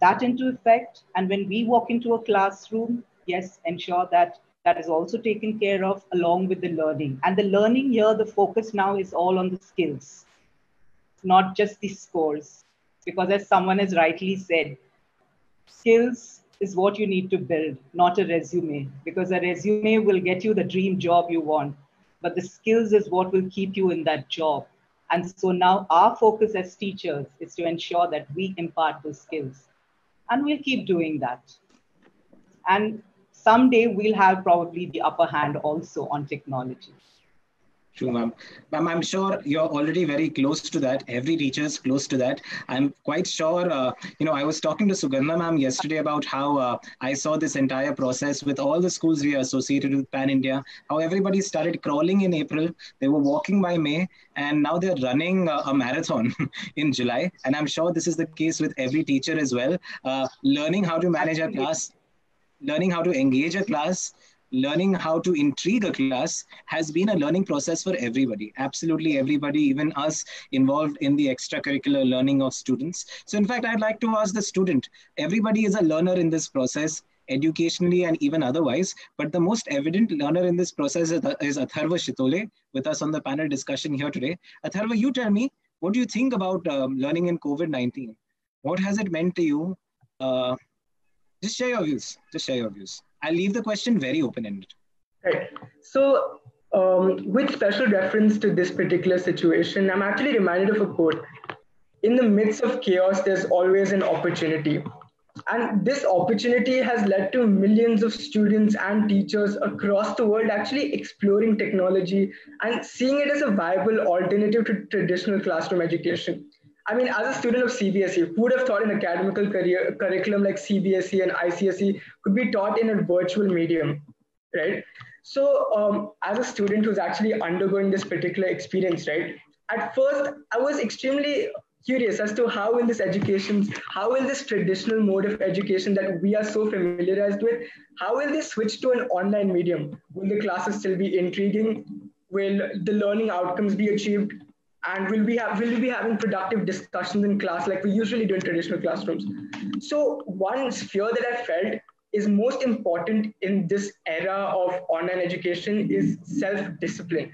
that into effect and when we walk into a classroom yes ensure that that is also taken care of along with the learning. And the learning here, the focus now is all on the skills, not just the scores. Because as someone has rightly said, skills is what you need to build, not a resume. Because a resume will get you the dream job you want, but the skills is what will keep you in that job. And so now our focus as teachers is to ensure that we impart those skills. And we'll keep doing that. And someday we'll have probably the upper hand also on technology. True, ma'am. Ma'am, I'm sure you're already very close to that. Every teacher is close to that. I'm quite sure, uh, you know, I was talking to Sugandha ma'am yesterday about how uh, I saw this entire process with all the schools we are associated with Pan India, how everybody started crawling in April. They were walking by May, and now they're running uh, a marathon in July. And I'm sure this is the case with every teacher as well. Uh, learning how to manage a class learning how to engage a class, learning how to intrigue a class has been a learning process for everybody. Absolutely everybody even us involved in the extracurricular learning of students. So in fact i'd like to ask the student everybody is a learner in this process educationally and even otherwise but the most evident learner in this process is, atharva shitole with us on the panel discussion here today. Atharva you tell me what do you think about um, learning in covid-19 what has it meant to you? Uh, just share your views. Just share your views. I'll leave the question very open ended. Right. So, um, with special reference to this particular situation, I'm actually reminded of a quote In the midst of chaos, there's always an opportunity. And this opportunity has led to millions of students and teachers across the world actually exploring technology and seeing it as a viable alternative to traditional classroom education. I mean, as a student of CBSE, who would have thought an academical career, curriculum like CBSE and ICSE could be taught in a virtual medium, right? So, um, as a student who's actually undergoing this particular experience, right? At first, I was extremely curious as to how will this education, how will this traditional mode of education that we are so familiarized with, how will they switch to an online medium? Will the classes still be intriguing? Will the learning outcomes be achieved? And we'll be have, will we'll be having productive discussions in class like we usually do in traditional classrooms. So one fear that I felt is most important in this era of online education is self-discipline.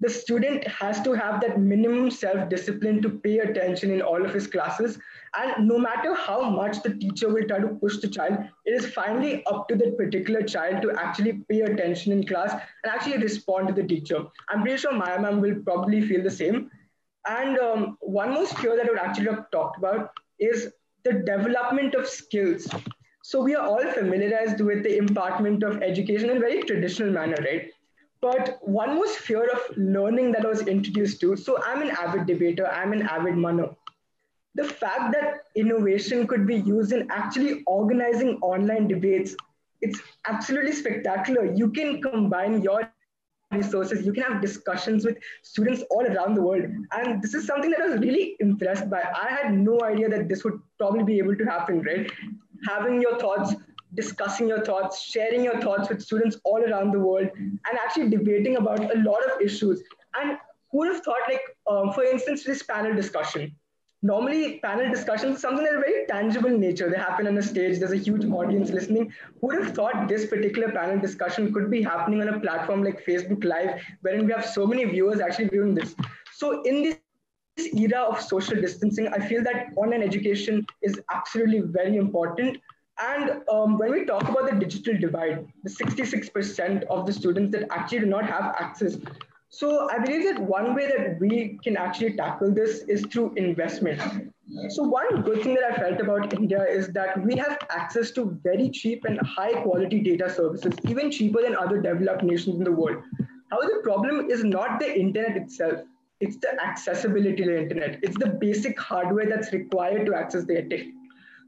The student has to have that minimum self-discipline to pay attention in all of his classes. And no matter how much the teacher will try to push the child, it is finally up to that particular child to actually pay attention in class and actually respond to the teacher. I'm pretty sure my mom will probably feel the same. And um, one more skill that I would actually have talked about is the development of skills. So we are all familiarized with the impartment of education in a very traditional manner, right? But one more fear of learning that I was introduced to. So I'm an avid debater, I'm an avid manner. The fact that innovation could be used in actually organizing online debates, it's absolutely spectacular. You can combine your resources. You can have discussions with students all around the world. And this is something that i was really impressed by. I had no idea that this would probably be able to happen right? Having your thoughts discussing your thoughts sharing your thoughts with students all around the world and actually debating about a lot of issues. And who would have thought like um, for instance this panel discussion normally panel discussions something that is very tangible nature. They happen on a stage, there's a huge audience listening. Who would have thought this particular panel discussion could be happening on a platform like Facebook Live, wherein we have so many viewers actually viewing this. So in this this era of social distancing, I feel that online education is absolutely very important. And um, when we talk about the digital divide, the 66% of the students that actually do not have access. So I believe that one way that we can actually tackle this is through investment. So one good thing that I felt about India is that we have access to very cheap and high quality data services, even cheaper than other developed nations in the world. However, the problem is not the internet itself it's the accessibility to the internet. It's the basic hardware that's required to access the internet.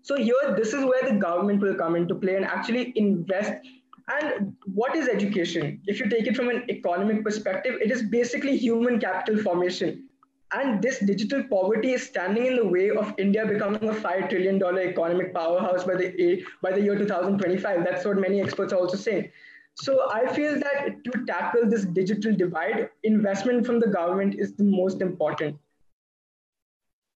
So here, this is where the government will come into play and actually invest. And what is education? If you take it from an economic perspective, it is basically human capital formation. And this digital poverty is standing in the way of India becoming a $5 trillion economic powerhouse by the, by the year 2025. That's what many experts are also saying. So I feel that to tackle this digital divide, investment from the government is the most important.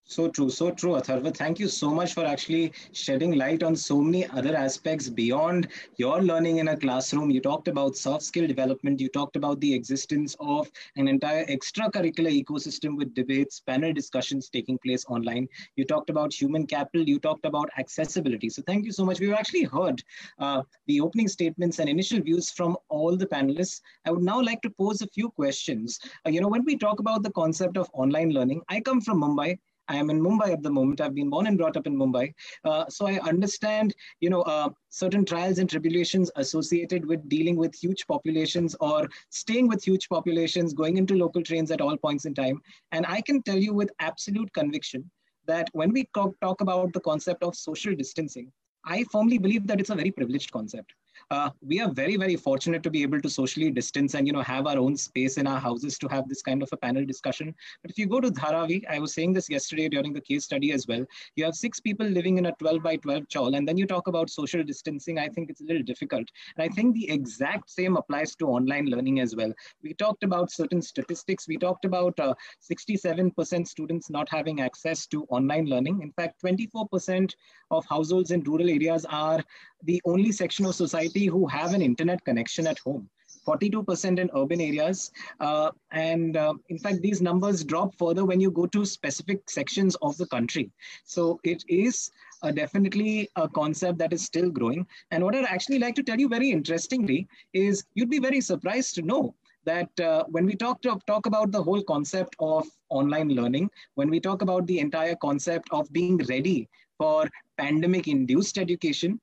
So true, so true, Atharva. Thank you so much for actually shedding light on so many other aspects beyond your learning in a classroom. You talked about soft skill development. You talked about the existence of an entire extracurricular ecosystem with debates, panel discussions taking place online. You talked about human capital. You talked about accessibility. So thank you so much. We've actually heard uh, the opening statements and initial views from all the panelists. I would now like to pose a few questions. Uh, you know, when we talk about the concept of online learning, I come from Mumbai. I am in Mumbai at the moment. I've been born and brought up in Mumbai. Uh, so I understand, you know, uh, certain trials and tribulations associated with dealing with huge populations or staying with huge populations, going into local trains at all points in time. And I can tell you with absolute conviction that when we talk, talk about the concept of social distancing, I firmly believe that it's a very privileged concept uh, we are very, very fortunate to be able to socially distance and, you know, have our own space in our houses to have this kind of a panel discussion. But if you go to Dharavi, I was saying this yesterday during the case study as well, you have six people living in a 12 by 12 chawl, and then you talk about social distancing, I think it's a little difficult. And I think the exact same applies to online learning as well. We talked about certain statistics. We talked about 67% uh, students not having access to online learning. In fact, 24% of households in rural areas are the only section of society who have an internet connection at home. 42% in urban areas. Uh, and uh, in fact, these numbers drop further when you go to specific sections of the country. So it is uh, definitely a concept that is still growing. And what I'd actually like to tell you very interestingly is you'd be very surprised to know that uh, when we talk, to, talk about the whole concept of online learning, when we talk about the entire concept of being ready for pandemic induced education,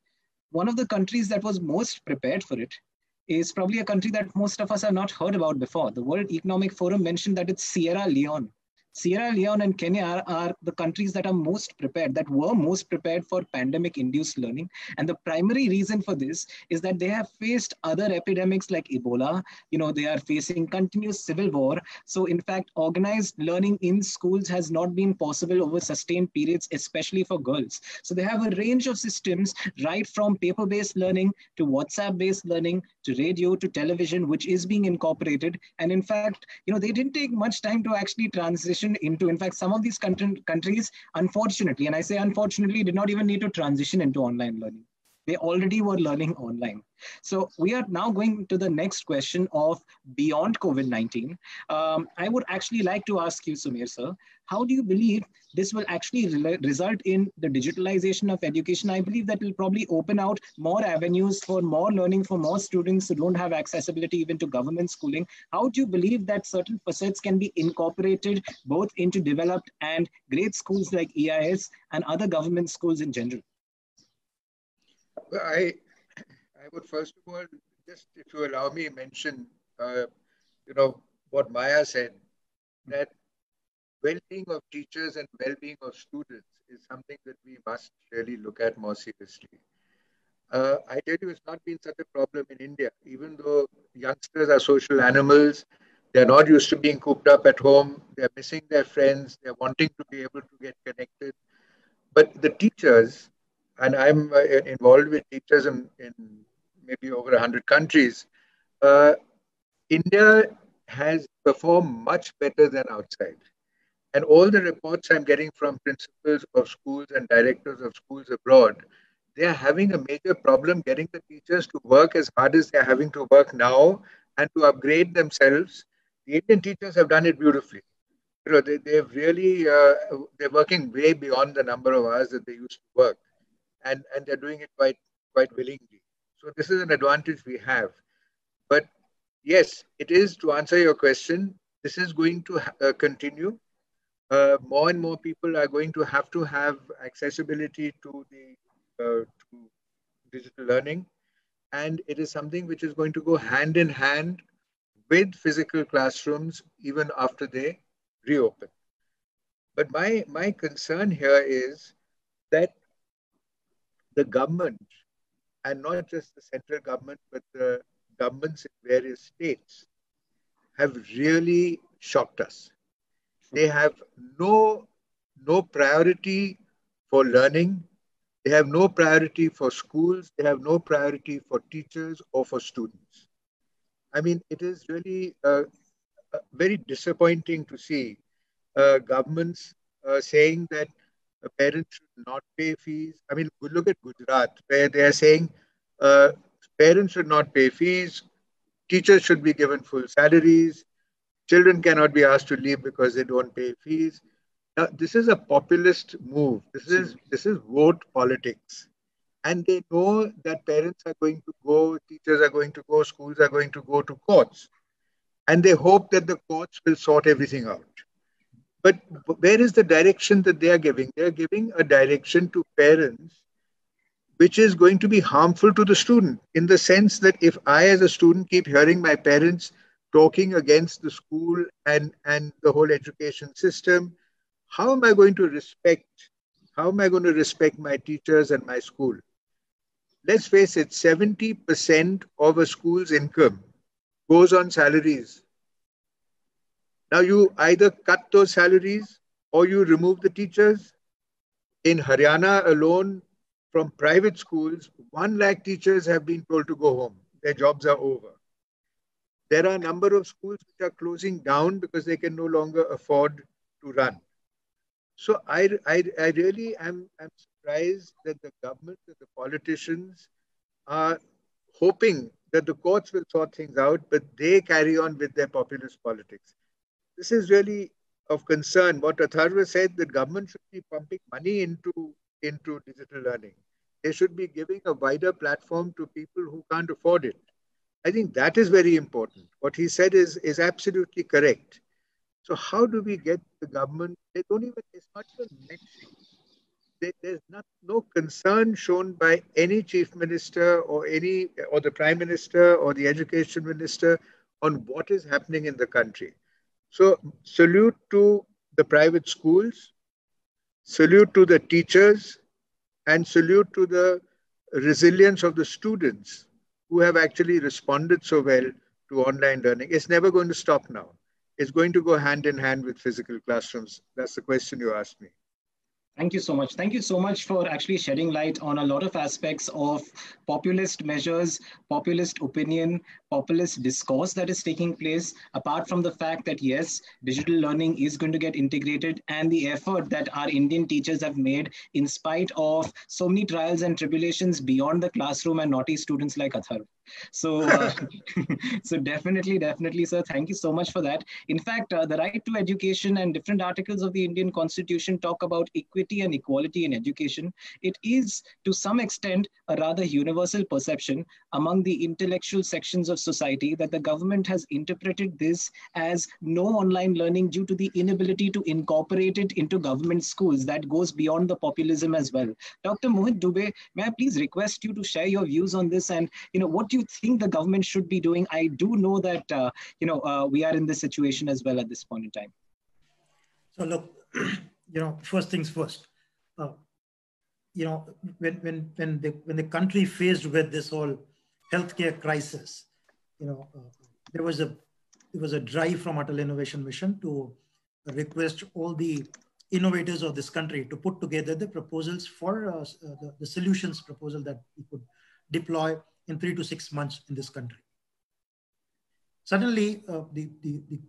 one of the countries that was most prepared for it is probably a country that most of us have not heard about before. The World Economic Forum mentioned that it's Sierra Leone. Sierra Leone and Kenya are, are, the countries that are most prepared, that were most prepared for pandemic induced learning. And the primary reason for this is that they have faced other epidemics like Ebola. You know, they are facing continuous civil war. So, in fact, organized learning in schools has not been possible over sustained periods, especially for girls. So, they have a range of systems, right from paper based learning to WhatsApp based learning to radio to television, which is being incorporated. And in fact, you know, they didn't take much time to actually transition into. In fact, some of these countries, unfortunately, and I say unfortunately, did not even need to transition into online learning. They already were learning online. So we are now going to the next question of beyond COVID-19. Um, I would actually like to ask you, Sumer sir, how do you believe this will actually re result in the digitalization of education? I believe that will probably open out more avenues for more learning for more students who don't have accessibility even to government schooling. How do you believe that certain facets can be incorporated both into developed and great schools like EIS and other government schools in general? I I would first of all, just if you allow me, mention, uh, you know, what Maya said, that well-being of teachers and well-being of students is something that we must really look at more seriously. Uh, I tell you, it's not been such a problem in India, even though youngsters are social animals. They're not used to being cooped up at home. They're missing their friends. They're wanting to be able to get connected. But the teachers, and I'm uh, involved with teachers in, in maybe over 100 countries, uh, India has performed much better than outside. And all the reports I'm getting from principals of schools and directors of schools abroad, they are having a major problem getting the teachers to work as hard as they're having to work now and to upgrade themselves. The Indian teachers have done it beautifully. you know, they, they've really, uh, they're working way beyond the number of hours that they used to work. And, and they're doing it quite, quite willingly. So this is an advantage we have. But yes, it is to answer your question, this is going to uh, continue. Uh, more and more people are going to have to have accessibility to the uh, to digital learning, and it is something which is going to go hand in hand with physical classrooms even after they reopen. But my my concern here is that the government, and not just the central government, but the governments in various states have really shocked us. They have no, no priority for learning. They have no priority for schools. They have no priority for teachers or for students. I mean, it is really uh, uh, very disappointing to see uh, governments uh, saying that parents should not pay fees. I mean, look at Gujarat, where they are saying uh, parents should not pay fees, teachers should be given full salaries, children cannot be asked to leave because they don't pay fees. Now, this is a populist move. This is this is vote politics, and they know that parents are going to go, teachers are going to go, schools are going to go to courts, and they hope that the courts will sort everything out. But where is the direction that they are giving? They are giving a direction to parents which is going to be harmful to the student in the sense that if I, as a student, keep hearing my parents talking against the school and, and the whole education system, how am I going to respect? How am I going to respect my teachers and my school? Let's face it, 70% of a school's income goes on salaries. Now, you either cut those salaries or you remove the teachers. In Haryana alone, from private schools, one lakh teachers have been told to go home. Their jobs are over. There are a number of schools which are closing down because they can no longer afford to run. So I, I, I really am, am surprised that the government, that the politicians are hoping that the courts will sort things out, but they carry on with their populist politics. This is really of concern. What Atharva said, that government should be pumping money into into digital learning. They should be giving a wider platform to people who can't afford it. I think that is very important. What he said is, is absolutely correct. So how do we get the government? They don't even, it's not even mentioned. They, there's not, no concern shown by any chief minister or any, or the prime minister or the education minister on what is happening in the country. So salute to the private schools Salute to the teachers and salute to the resilience of the students who have actually responded so well to online learning. It's never going to stop now. It's going to go hand in hand with physical classrooms. That's the question you asked me. Thank you so much. Thank you so much for actually shedding light on a lot of aspects of populist measures, populist opinion, populist discourse that is taking place, apart from the fact that, yes, digital learning is going to get integrated and the effort that our Indian teachers have made in spite of so many trials and tribulations beyond the classroom and naughty students like Athar. So, uh, so definitely, definitely, sir. Thank you so much for that. In fact, uh, the right to education and different articles of the Indian Constitution talk about equity and equality in education. It is, to some extent, a rather universal perception among the intellectual sections of society that the government has interpreted this as no online learning due to the inability to incorporate it into government schools. That goes beyond the populism as well. Dr. Mohit Dubey, may I please request you to share your views on this and you know what do you think the government should be doing? I do know that uh, you know uh, we are in this situation as well at this point in time. So look, you know, first things first. Uh, you know, when when when the when the country faced with this whole healthcare crisis, you know, uh, there was a there was a drive from Atal Innovation Mission to request all the innovators of this country to put together the proposals for uh, uh the, the solutions proposal that we could deploy in three to six months in this country. Suddenly, uh, the, the, the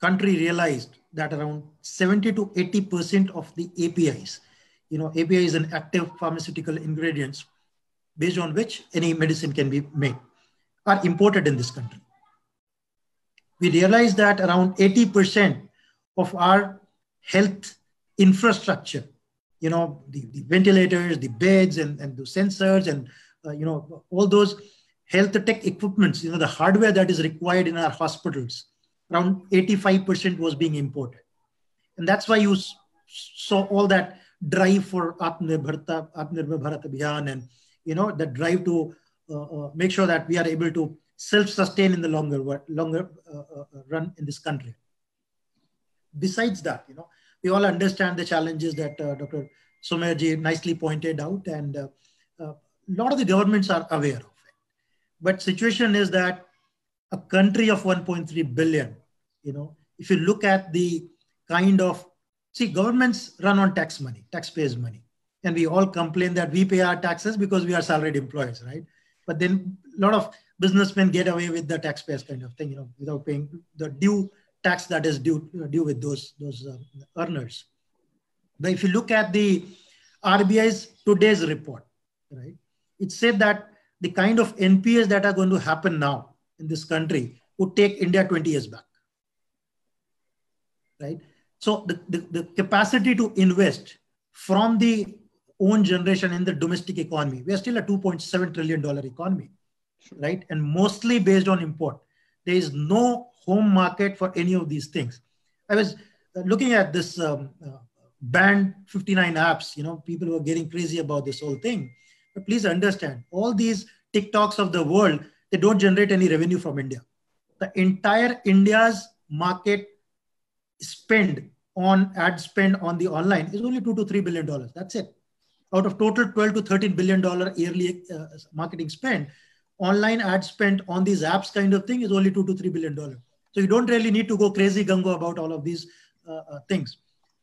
country realized that around 70 to 80% of the APIs, you know, API is an active pharmaceutical ingredients based on which any medicine can be made, are imported in this country. We realized that around 80% of our health infrastructure, you know, the, the ventilators, the beds and, and the sensors and, you know, all those health tech equipments, you know, the hardware that is required in our hospitals, around 85% was being imported. And that's why you saw all that drive for Atmanirbhar Bharat Abhiyan and, you know, the drive to uh, uh, make sure that we are able to self-sustain in the longer, longer uh, uh, run in this country. Besides that, you know, we all understand the challenges that uh, Dr. Sumerji nicely pointed out, and uh, a lot of the governments are aware of it. But situation is that a country of 1.3 billion, you know, if you look at the kind of see governments run on tax money, taxpayers' money, and we all complain that we pay our taxes because we are salaried employees, right? But then a lot of businessmen get away with the taxpayers kind of thing, you know, without paying the due tax that is due, due with those, those uh, earners. But if you look at the RBI's today's report, right, it said that the kind of NPAs that are going to happen now in this country would take India 20 years back, right? So the, the, the capacity to invest from the own generation in the domestic economy, we are still a $2.7 trillion economy, right? And mostly based on import. There is no home market for any of these things. I was uh, looking at this um, uh, banned 59 apps. You know, people were getting crazy about this whole thing. But please understand, all these TikToks of the world, they don't generate any revenue from India. The entire India's market spend on ad spend on the online is only two to three billion dollars. That's it. Out of total 12 to 13 billion dollar yearly uh, marketing spend, online ad spend on these apps kind of thing is only two to three billion dollars. So you don't really need to go crazy gungo about all of these uh, uh, things.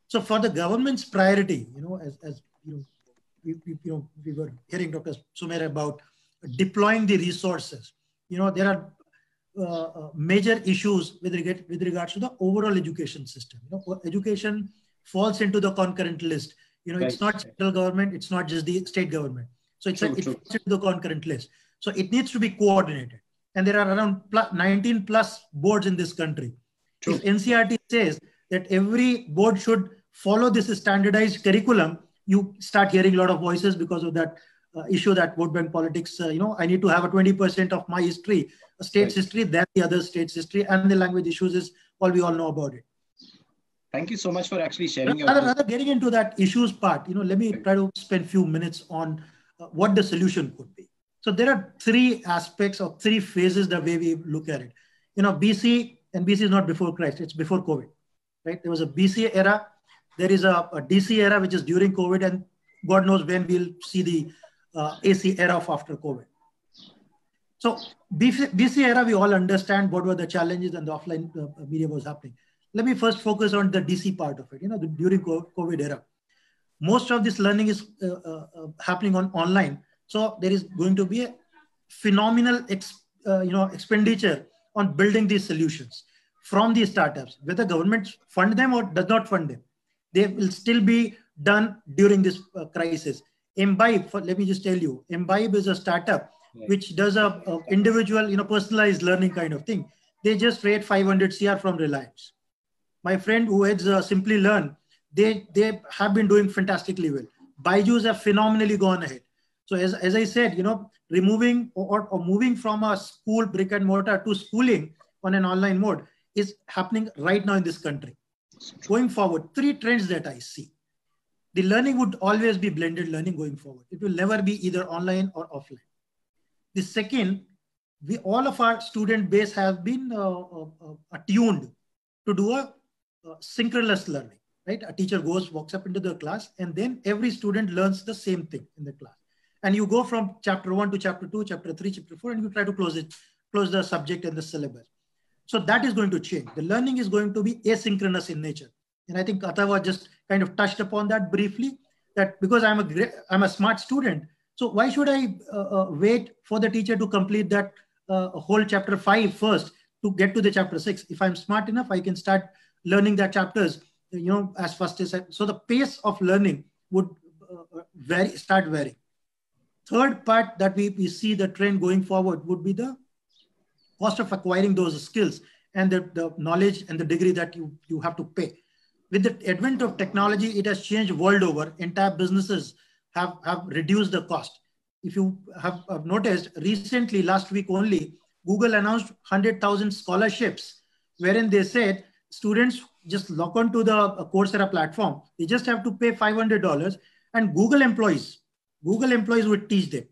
So for the government's priority, you know, as, as you know, we, we, you know, we were hearing Dr. Sumer about deploying the resources. You know, there are uh, uh, major issues with regard with regards to the overall education system. You know, education falls into the concurrent list. You know, right. it's not central government, it's not just the state government. So it's true, a, it falls into the concurrent list. So it needs to be coordinated and there are around 19 plus boards in this country. True. If NCERT says that every board should follow this standardized curriculum, you start hearing a lot of voices because of that uh, issue that vote bank politics. Uh, you know, I need to have a 20% of my history, a state's right. history, then the other state's history, and the language issues is all we all know about it. Thank you so much for actually sharing rather, your. Rather getting into that issues part, you know, let me try to spend a few minutes on uh, what the solution could be. So there are three aspects or three phases the way we look at it. You know, BC, and BC is not before Christ, it's before COVID, right? There was a BC era, there is a, a DC era, which is during COVID, and God knows when we'll see the uh, AC era of after COVID. So BC, era, we all understand what were the challenges and the offline uh, media was happening. Let me first focus on the DC part of it, you know, the, during COVID era. Most of this learning is uh, uh, uh happening on online so there is going to be a phenomenal uh, you know, expenditure on building these solutions from these startups, whether government fund them or does not fund them. They will still be done during this uh, crisis. Embibe, for, let me just tell you, Embibe is a startup which does a, a, individual, you know, personalized learning kind of thing. They just rate 500 CR from Reliance. My friend who heads uh, Simplilearn, they, they have been doing fantastically well. Byju's have phenomenally gone ahead. So as, as I said, you know, removing or, or moving from a school brick and mortar to schooling on an online mode is happening right now in this country. Going forward, three trends that I see. The learning would always be blended learning going forward. It will never be either online or offline. The second, we all of our student base have been uh, uh, uh attuned to do a uh, synchronous learning, right? A teacher goes, walks up into the class, and then every student learns the same thing in the class and you go from chapter one to chapter two, chapter three, chapter four, and you try to close it, close the subject and the syllabus. So that is going to change. The learning is going to be asynchronous in nature. And I think Atharva just kind of touched upon that briefly, that because I'm a great, I'm a smart student, so why should I uh, uh, wait for the teacher to complete that uh, whole chapter five first to get to the chapter six? If I'm smart enough, I can start learning that chapters, you know, as fast as I, so the pace of learning would uh, vary, start varying. Third part that we, we see the trend going forward would be the cost of acquiring those skills and the, the knowledge and the degree that you, you have to pay. with the advent of technology, it has changed world over. Entire businesses have, have reduced the cost. If you have, have noticed, recently, last week only, Google announced 100,000 scholarships, wherein they said students just log on to the uh, Coursera platform. They just have to pay $500 and Google employees, Google employees would teach them.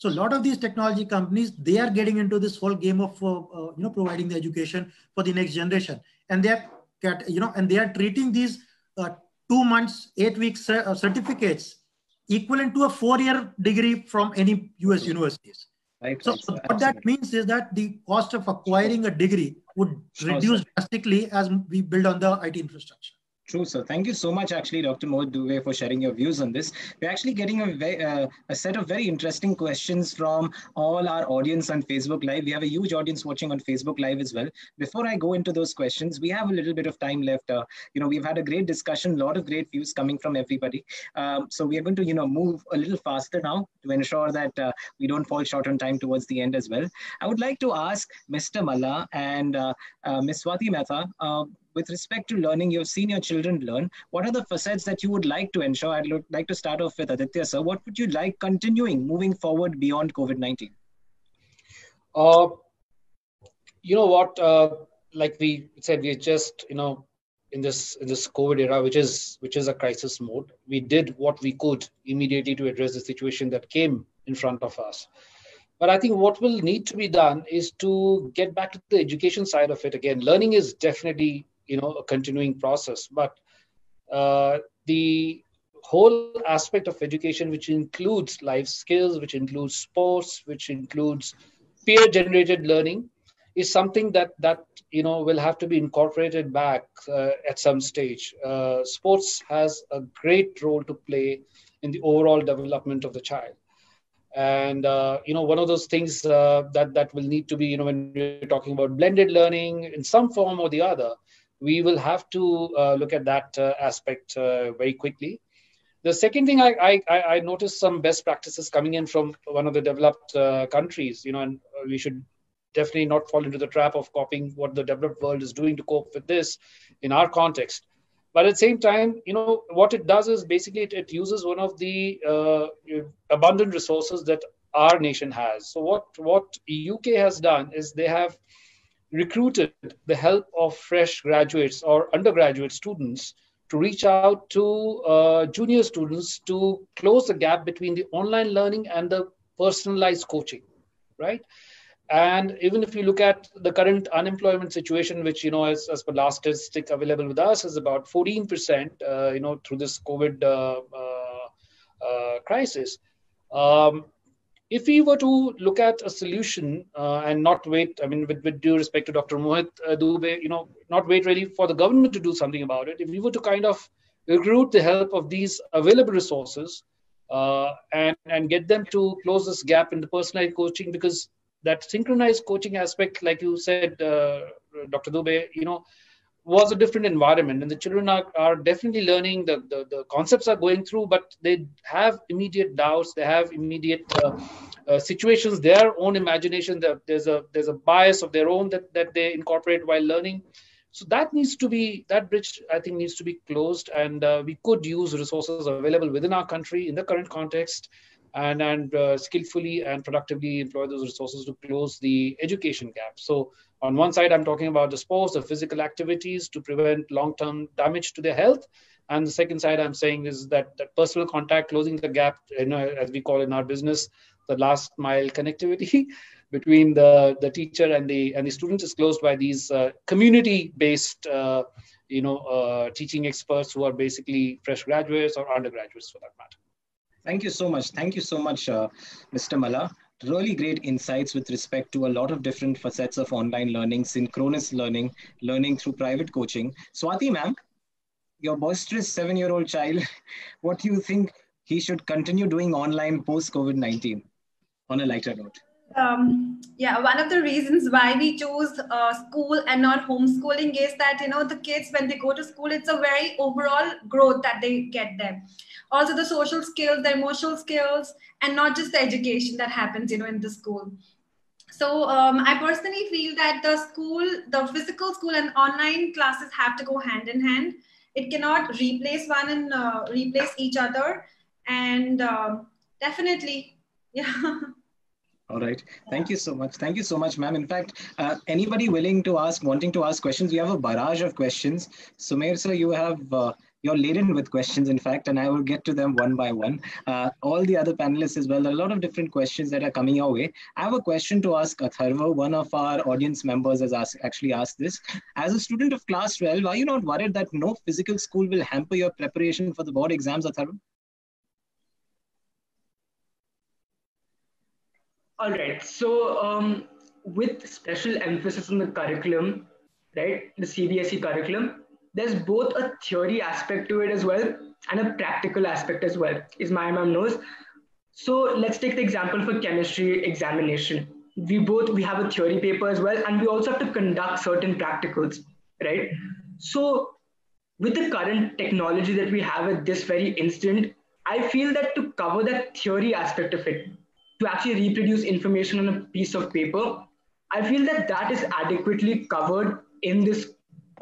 So a lot of these technology companies, they are getting into this whole game of, uh, uh, you know, providing the education for the next generation. And they're, you know, and they are treating these uh, two months, eight weeks uh, certificates equivalent to a four-year degree from any US universities. Right. So, so what that means is that the cost of acquiring a degree would reduce drastically as we build on the IT infrastructure. True, sir. Thank you so much, actually, Dr. Mohit Dubey, for sharing your views on this. We're actually getting a, uh, a set of very interesting questions from all our audience on Facebook Live. We have a huge audience watching on Facebook Live as well. Before I go into those questions, we have a little bit of time left. Uh, you know, we've had a great discussion, a lot of great views coming from everybody. Um, so we are going to, you know, move a little faster now to ensure that uh, we don't fall short on time towards the end as well. I would like to ask Mr. Malla and uh, uh, Ms. Swati Mehta, uh, with respect to learning, you've seen your children learn. What are the facets that you would like to ensure? I'd like to start off with Aditya, sir. What would you like continuing moving forward beyond COVID 19? Uh, you know what? Uh, like we said, we just, you know, in this in this COVID era, which is which is a crisis mode, we did what we could immediately to address the situation that came in front of us. But I think what will need to be done is to get back to the education side of it again. Learning is definitely you know a continuing process. But uh, the whole aspect of education which includes life skills which includes sports which includes peer generated learning is something that that you know will have to be incorporated back uh, at some stage. Uh, sports has a great role to play in the overall development of the child. And uh, you know one of those things uh, that that will need to be you know when we're talking about blended learning in some form or the other we will have to uh, look at that uh, aspect uh, very quickly. The second thing I, I, I, noticed some best practices coming in from one of the developed uh, countries, you know, and we should definitely not fall into the trap of copying what the developed world is doing to cope with this in our context. But at the same time, you know, what it does is basically it, it uses one of the uh, abundant resources that our nation has. So what what UK has done is they have recruited the help of fresh graduates or undergraduate students to reach out to uh, junior students to close the gap between the online learning and the personalized coaching, right? And even if you look at the current unemployment situation, which you know, as, as per last statistic available with us, is about 14%, uh, you know, through this COVID uh, uh, uh crisis. Um, if we were to look at a solution uh, and not wait, I mean, with, with due respect to Dr. Mohit uh, Dubey, you know, not wait really for the government to do something about it. If we were to kind of recruit the help of these available resources uh, and, and get them to close this gap in the personalized coaching, because that synchronized coaching aspect, like you said, uh, Dr. Dubey, you know, was a different environment and the children are, are definitely learning the, the, the concepts are going through but they have immediate doubts they have immediate uh, uh, situations their own imagination there's a there's a bias of their own that, that they incorporate while learning. So that needs to be that bridge i think needs to be closed and uh, we could use resources available within our country in the current context and and uh, skillfully and productively employ those resources to close the education gap. So on one side, I'm talking about the sports, the physical activities to prevent long-term damage to their health. And the second side I'm saying is that, that personal contact, closing the gap, you know, as we call in our business, the last mile connectivity between the, the teacher and the and the students is closed by these uh, community-based, uh, you know, uh, teaching experts who are basically fresh graduates or undergraduates for that matter. Thank you so much. Thank you so much, uh, Mr. Malla really great insights with respect to a lot of different facets of online learning, synchronous learning, learning through private coaching. Swati, ma'am, your boisterous seven-year-old child, what do you think he should continue doing online post-COVID-19 on a lighter note? Um, yeah, one of the reasons why we choose uh, school and not homeschooling is that, you know, the kids, when they go to school, it's a very overall growth that they get there also the social skills the emotional skills and not just the education that happens you know in the school so um, i personally feel that the school the physical school and online classes have to go hand in hand it cannot replace one and uh, replace each other and um, definitely yeah All right. Thank you so much. Thank you so much, ma'am. In fact, uh, anybody willing to ask, wanting to ask questions, we have a barrage of questions. Sumer, sir, you have uh, you're laden with questions, in fact, and I will get to them one by one. Uh, all the other panelists as well. There are a lot of different questions that are coming your way. I have a question to ask Atharva. One of our audience members has asked, actually asked this. As a student of class 12, are you not worried that no physical school will hamper your preparation for the board exams, Atharva? All right. So um, with special emphasis on the curriculum, right, the CBSE curriculum, there's both a theory aspect to it as well and a practical aspect as well, is my mom knows. So let's take the example for chemistry examination. We both we have a theory paper as well, and we also have to conduct certain practicals, right? So with the current technology that we have at this very instant, I feel that to cover that theory aspect of it, to actually reproduce information on a piece of paper, I feel that that is adequately covered in this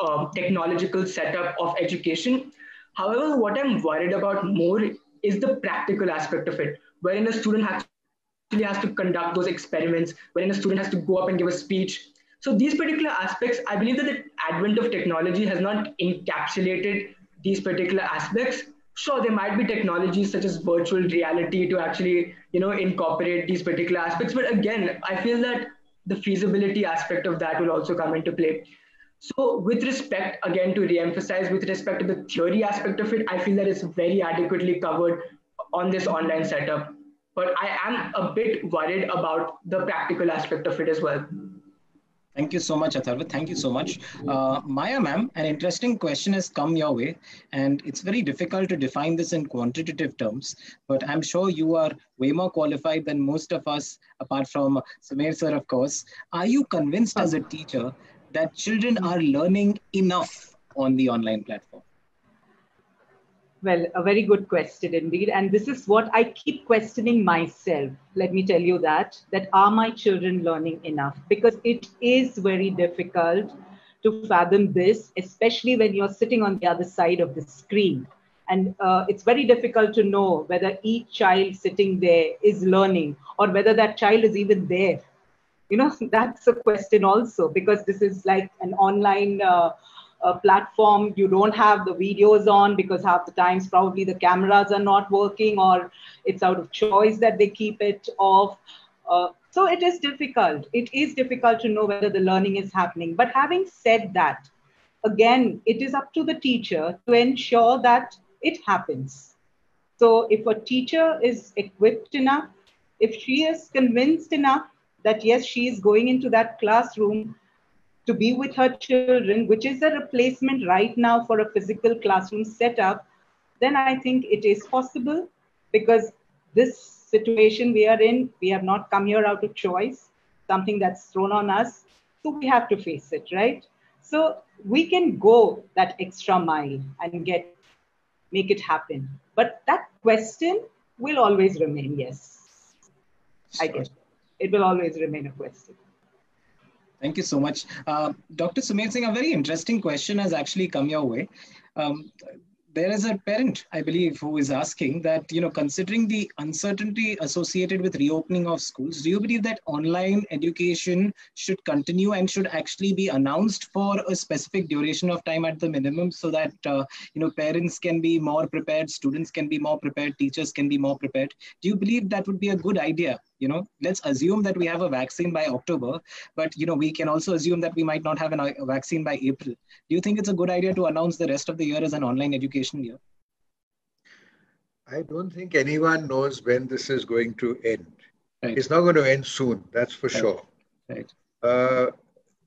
uh, technological setup of education. However, what I'm worried about more is the practical aspect of it, wherein a student actually has to conduct those experiments, wherein a student has to go up and give a speech. So these particular aspects, I believe that the advent of technology has not encapsulated these particular aspects sure there might be technologies such as virtual reality to actually you know incorporate these particular aspects but again i feel that the feasibility aspect of that will also come into play so with respect again to re-emphasize with respect to the theory aspect of it i feel that it's very adequately covered on this online setup but i am a bit worried about the practical aspect of it as well Thank you so much, Atharva. Thank you so much. Uh, Maya, ma'am, an interesting question has come your way, and it's very difficult to define this in quantitative terms, but I'm sure you are way more qualified than most of us, apart from Sumer sir, of course. Are you convinced as a teacher that children are learning enough on the online platform? Well, a very good question indeed. And this is what I keep questioning myself. Let me tell you that, that are my children learning enough? Because it is very difficult to fathom this, especially when you're sitting on the other side of the screen. And uh, it's very difficult to know whether each child sitting there is learning or whether that child is even there. You know, that's a question also, because this is like an online uh, a platform. You don't have the videos on because half the times probably the cameras are not working or it's out of choice that they keep it off. Uh, so it is difficult. It is difficult to know whether the learning is happening. But having said that again it is up to the teacher to ensure that it happens. So if a teacher is equipped enough if she is convinced enough that yes she is going into that classroom to be with her children, which is a replacement right now for a physical classroom setup, then I think it is possible because this situation we are in, we have not come here out of choice, something that's thrown on us. So we have to face it, right? So we can go that extra mile and get make it happen. But that question will always remain, yes. I guess it will always remain a question. Thank you so much. Uh, Dr. Sumer Singh, a very interesting question has actually come your way. Um, there is a parent, I believe, who is asking that, you know, considering the uncertainty associated with reopening of schools, do you believe that online education should continue and should actually be announced for a specific duration of time at the minimum so that, uh, you know, parents can be more prepared, students can be more prepared, teachers can be more prepared? Do you believe that would be a good idea you know let's assume that we have a vaccine by october but you know we can also assume that we might not have an, a vaccine by april. Do you think it's a good idea to announce the rest of the year as an online education year? I don't think anyone knows when this is going to end. Right. it's not going to end soon that's for right. sure. Right. Uh,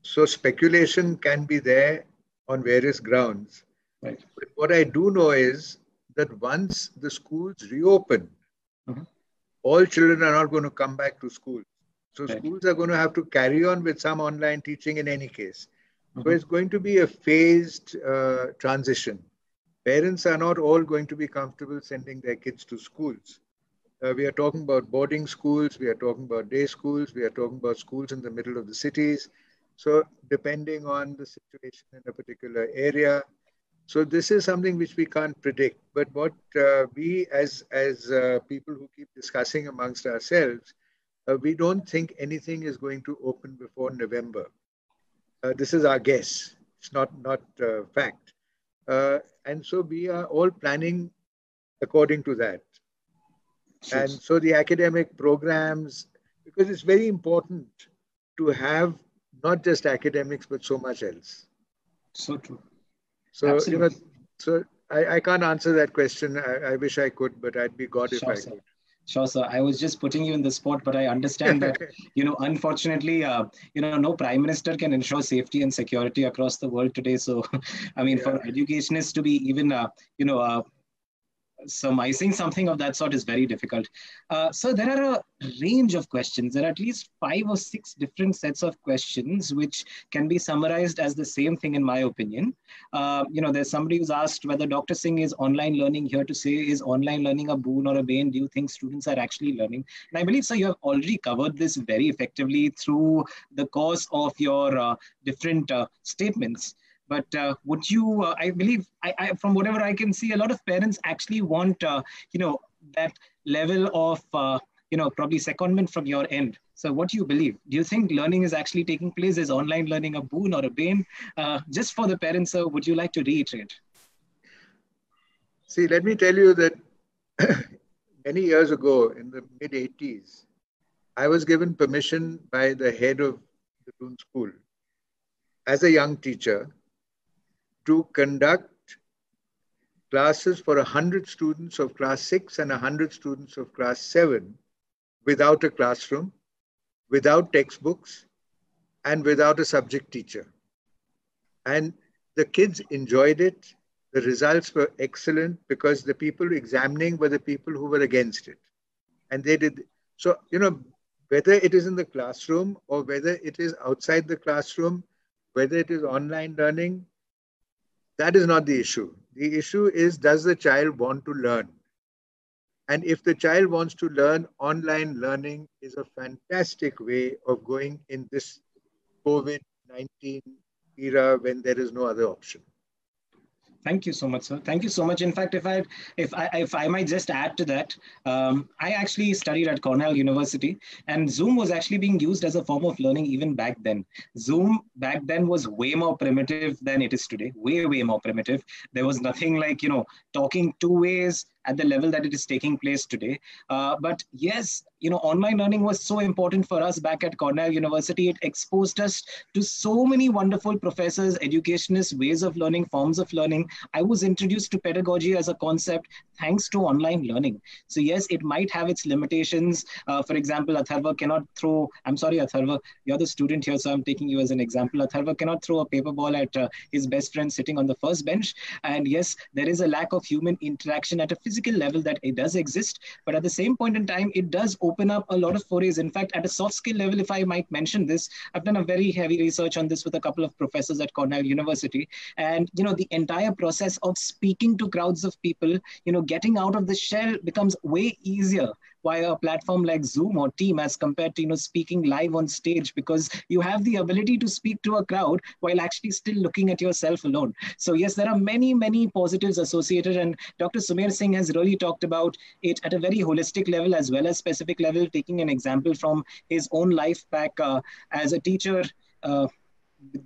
so speculation can be there on various grounds. Right. But what i do know is that once the schools reopen mm-hmm all children are not going to come back to school. So right. schools are going to have to carry on with some online teaching in any case. Mm-hmm. So it's going to be a phased uh, transition. Parents are not all going to be comfortable sending their kids to schools. Uh, we are talking about boarding schools, we are talking about day schools, we are talking about schools in the middle of the cities. So, depending on the situation in a particular area, So this is something which we can't predict. But what uh, we, as as uh, people who keep discussing amongst ourselves, uh, we don't think anything is going to open before November. Uh, this is our guess. It's not not uh, fact. Uh, and so we are all planning according to that. And so the academic programs, because it's very important to have not just academics but so much else. So true. So Absolutely. you know, so I, I can't answer that question. I, I wish I could, but I'd be God sure, if I sir. could. Sure, sir. I was just putting you in the spot, but I understand that, you know, unfortunately, uh, you know, no prime minister can ensure safety and security across the world today. So, I mean, yeah. for educationists to be even, uh, you know, uh, surmising something of that sort is very difficult. Uh, so there are a range of questions. There are at least five or six different sets of questions which can be summarized as the same thing, in my opinion. Uh, you know, there's somebody who's asked whether Dr. Singh is online learning here to say, is online learning a boon or a bane? Do you think students are actually learning? And I believe, sir, you have already covered this very effectively through the course of your uh, different uh, statements. But uh, would you, uh, I believe, I, I, from whatever I can see, a lot of parents actually want, uh, you know, that level of, uh, you know, probably secondment from your end. So what do you believe? Do you think learning is actually taking place? Is online learning a boon or a bane? Just for the parents, sir, would you like to reiterate? See, let me tell you that many years ago in the mid 80s, I was given permission by the head of the Doon School as a young teacher to conduct classes for 100 students of class 6 and 100 students of class 7 without a classroom, without textbooks, and without a subject teacher. And the kids enjoyed it. The results were excellent because the people examining were the people who were against it. And they did. So, you know, whether it is in the classroom or whether it is outside the classroom, whether it is online learning, that is not the issue. The issue is does the child want to learn? And if the child wants to learn, online learning is a fantastic way of going in this COVID 19 era when there is no other option. Thank you so much, sir. Thank you so much. In fact, if I if I if I might just add to that, um, I actually studied at Cornell University, and Zoom was actually being used as a form of learning even back then. Zoom back then was way more primitive than it is today. Way way more primitive. There was nothing like you know talking two ways at the level that it is taking place today. Uh, but yes, you know, online learning was so important for us back at Cornell University. It exposed us to so many wonderful professors, educationists, ways of learning, forms of learning. I was introduced to pedagogy as a concept thanks to online learning. So yes, it might have its limitations. Uh, for example, Atharva cannot throw, I'm sorry, Atharva, you're the student here, so I'm taking you as an example. Atharva cannot throw a paper ball at uh, his best friend sitting on the first bench. And yes, there is a lack of human interaction at a physical level that it does exist. But at the same point in time, it does open up a lot of forays. In fact, at a soft skill level, if I might mention this, I've done a very heavy research on this with a couple of professors at Cornell University. And, you know, the entire process of speaking to crowds of people, you know, getting out of the shell becomes way easier via a platform like Zoom or Team as compared to you know speaking live on stage because you have the ability to speak to a crowd while actually still looking at yourself alone. So yes, there are many many positives associated, and Dr. Sumer Singh has really talked about it at a very holistic level as well as specific level, taking an example from his own life back uh, as a teacher. Uh,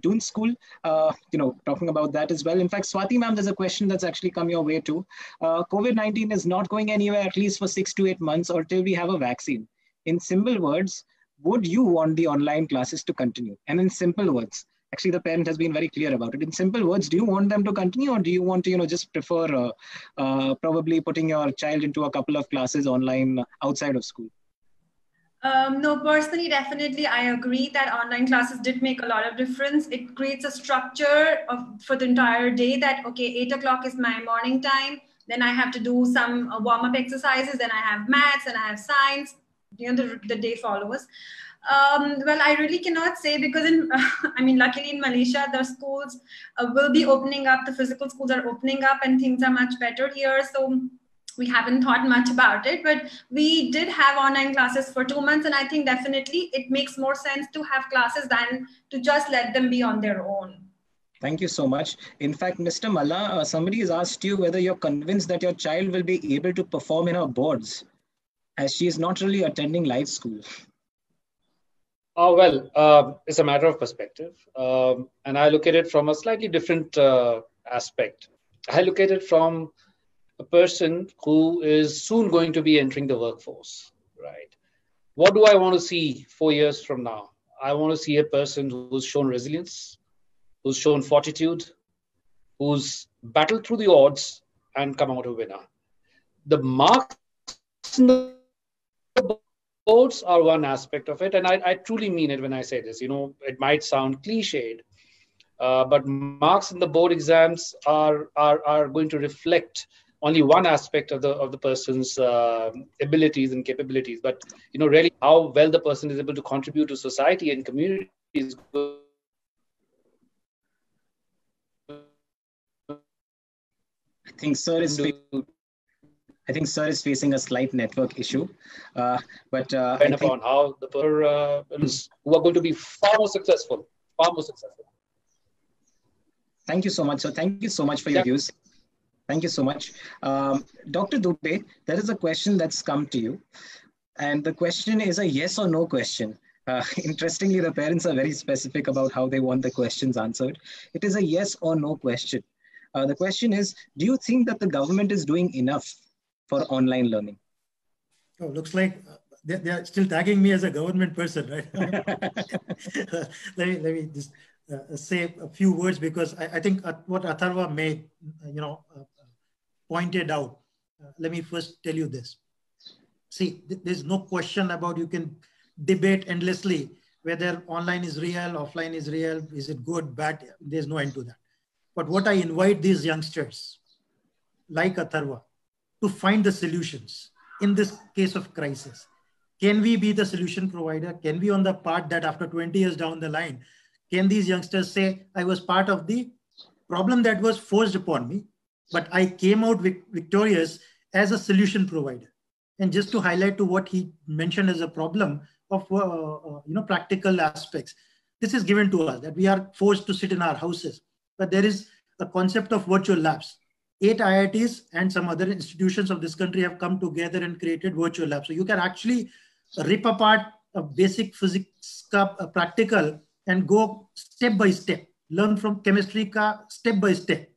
Doon School, uh, you know, talking about that as well. In fact, Swati ma'am, there's a question that's actually come your way too. Uh, COVID-19 is not going anywhere at least for six to eight months or till we have a vaccine. In simple words, would you want the online classes to continue? And in simple words, actually the parent has been very clear about it. In simple words, do you want them to continue or do you want to, you know, just prefer uh, uh probably putting your child into a couple of classes online outside of school? Um, no, personally, definitely, I agree that online classes did make a lot of difference. It creates a structure of, for the entire day that, okay, eight o'clock is my morning time. Then I have to do some uh, warm up exercises. Then I have maths and I have science. You know, the, the day follows. Um, well, I really cannot say because in, I mean, luckily in Malaysia, the schools uh, will be opening up. The physical schools are opening up, and things are much better here. So we haven't thought much about it but we did have online classes for two months and i think definitely it makes more sense to have classes than to just let them be on their own Thank you so much. In fact, Mr. Malla, uh, somebody has asked you whether you're convinced that your child will be able to perform in her boards as she is not really attending live school. Oh, well, uh, it's a matter of perspective. Um, and I look at it from a slightly different uh, aspect. I look at it from a person who is soon going to be entering the workforce, right? What do I want to see four years from now? I want to see a person who's shown resilience, who's shown fortitude, who's battled through the odds and come out a winner. The marks in the boards are one aspect of it, and I, I, truly mean it when I say this. You know, it might sound cliched, uh, but marks in the board exams are, are, are going to reflect only one aspect of the of the person's uh, abilities and capabilities but you know really how well the person is able to contribute to society and community is I think sir is I think sir is facing a slight network issue, uh, but uh, depend upon how the per, uh, who are going to be far more successful, far more successful. Thank you so much. So thank you so much for your views. Thank you so much. Um, Dr. Dubey, there is a question that's come to you. And the question is a yes or no question. Uh, interestingly, the parents are very specific about how they want the questions answered. It is a yes or no question. Uh, the question is, do you think that the government is doing enough for online learning? Oh, looks like uh, they, they are still tagging me as a government person, right? let me let me just uh, say a few words because I, I think what Atharva made, you know, uh, pointed out. Uh, let me first tell you this. See, th there's no question about you can debate endlessly whether online is real, offline is real, is it good, bad? There's no end to that. But what I invite these youngsters, like Atharva, to find the solutions in this case of crisis. Can we be the solution provider? Can we on the part that after 20 years down the line, can these youngsters say, I was part of the problem that was forced upon me, but I came out vic victorious as a solution provider. And just to highlight to what he mentioned as a problem of uh, uh, you know practical aspects, this is given to us that we are forced to sit in our houses, but there is a concept of virtual labs. Eight IITs and some other institutions of this country have come together and created virtual labs. So you can actually rip apart a basic physics a practical and go step by step, learn from chemistry ka step by step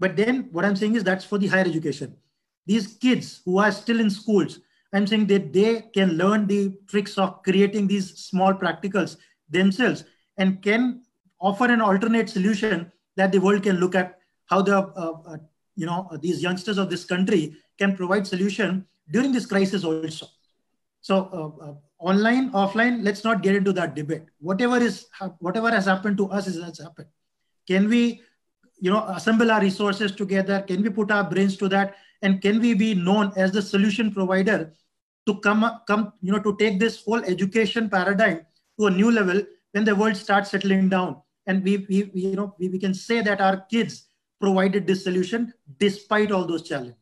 but then what I'm saying is that's for the higher education. These kids who are still in schools, I'm saying that they can learn the tricks of creating these small practicals themselves and can offer an alternate solution that the world can look at how the uh, uh, you know these youngsters of this country can provide solution during this crisis also. So uh, uh, online, offline, let's not get into that debate. Whatever is whatever has happened to us is has happened. Can we you know, assemble our resources together? Can we put our brains to that? And can we be known as the solution provider to come, come, you know, to take this whole education paradigm to a new level when the world starts settling down? And we, we, we you know, we, we can say that our kids provided this solution despite all those challenges.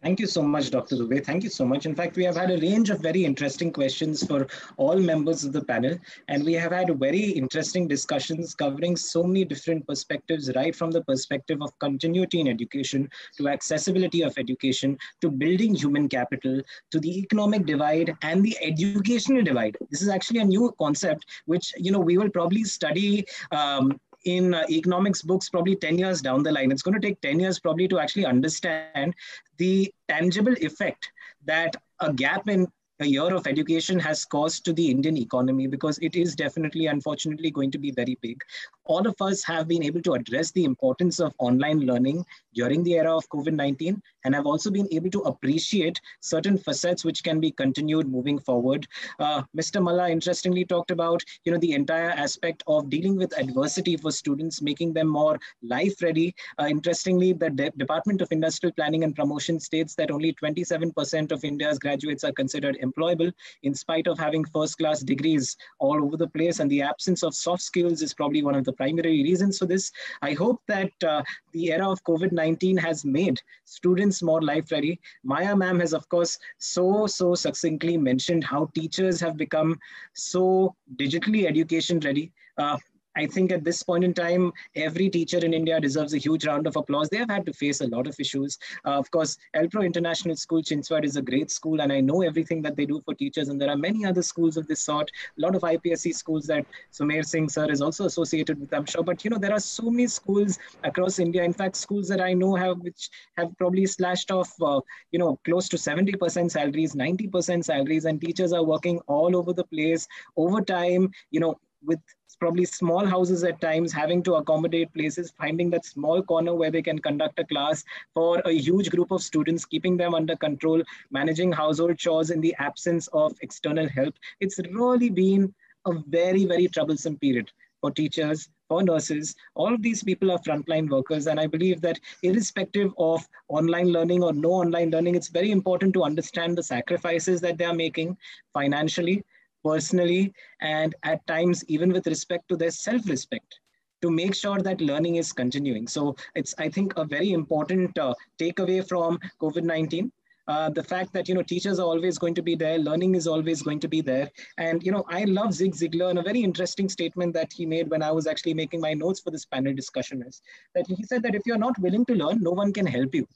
Thank you so much, Dr. Dubey. Thank you so much. In fact, we have had a range of very interesting questions for all members of the panel, and we have had very interesting discussions covering so many different perspectives, right from the perspective of continuity in education to accessibility of education to building human capital to the economic divide and the educational divide. This is actually a new concept, which you know we will probably study um, in uh, economics books probably 10 years down the line. It's going to take 10 years probably to actually understand the tangible effect that a gap in a year of education has caused to the Indian economy because it is definitely, unfortunately, going to be very big. All of us have been able to address the importance of online learning during the era of COVID 19 and have also been able to appreciate certain facets which can be continued moving forward. Uh, Mr. Malla interestingly talked about you know the entire aspect of dealing with adversity for students, making them more life ready. Uh, interestingly, the De Department of Industrial Planning and Promotion states that only 27% of India's graduates are considered employable, in spite of having first-class degrees all over the place, and the absence of soft skills is probably one of the primary reasons for this. I hope that uh, the era of COVID-19 has made students more life ready. Maya ma'am has, of course, so, so succinctly mentioned how teachers have become so digitally education ready. Uh, I think at this point in time, every teacher in India deserves a huge round of applause. They have had to face a lot of issues. Uh, of course, ELPRO International School Chinchwad is a great school, and I know everything that they do for teachers. And there are many other schools of this sort. A lot of IPSC schools that Sumer Singh sir is also associated with, I'm sure. But you know, there are so many schools across India. In fact, schools that I know have which have probably slashed off, uh, you know, close to 70% salaries, 90% salaries, and teachers are working all over the place overtime. You know, with probably small houses at times having to accommodate places finding that small corner where they can conduct a class for a huge group of students keeping them under control managing household chores in the absence of external help. It's really been a very very troublesome period for teachers for nurses. All of these people are frontline workers and i believe that irrespective of online learning or no online learning it's very important to understand the sacrifices that they are making financially personally and at times even with respect to their self-respect to make sure that learning is continuing. So it's, I think, a very important uh, takeaway from COVID-19. Uh, the fact that you know teachers are always going to be there, learning is always going to be there, and you know I love Zig Ziglar and a very interesting statement that he made when I was actually making my notes for this panel discussion is that he said that if you're not willing to learn, no one can help you,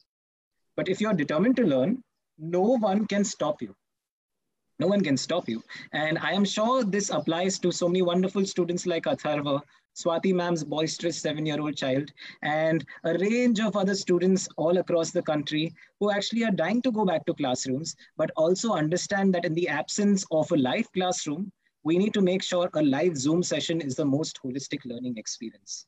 but if you're determined to learn, no one can stop you no one can stop you. And I am sure this applies to so many wonderful students like Atharva, Swati ma'am's boisterous seven-year-old child, and a range of other students all across the country who actually are dying to go back to classrooms, but also understand that in the absence of a live classroom, we need to make sure a live Zoom session is the most holistic learning experience.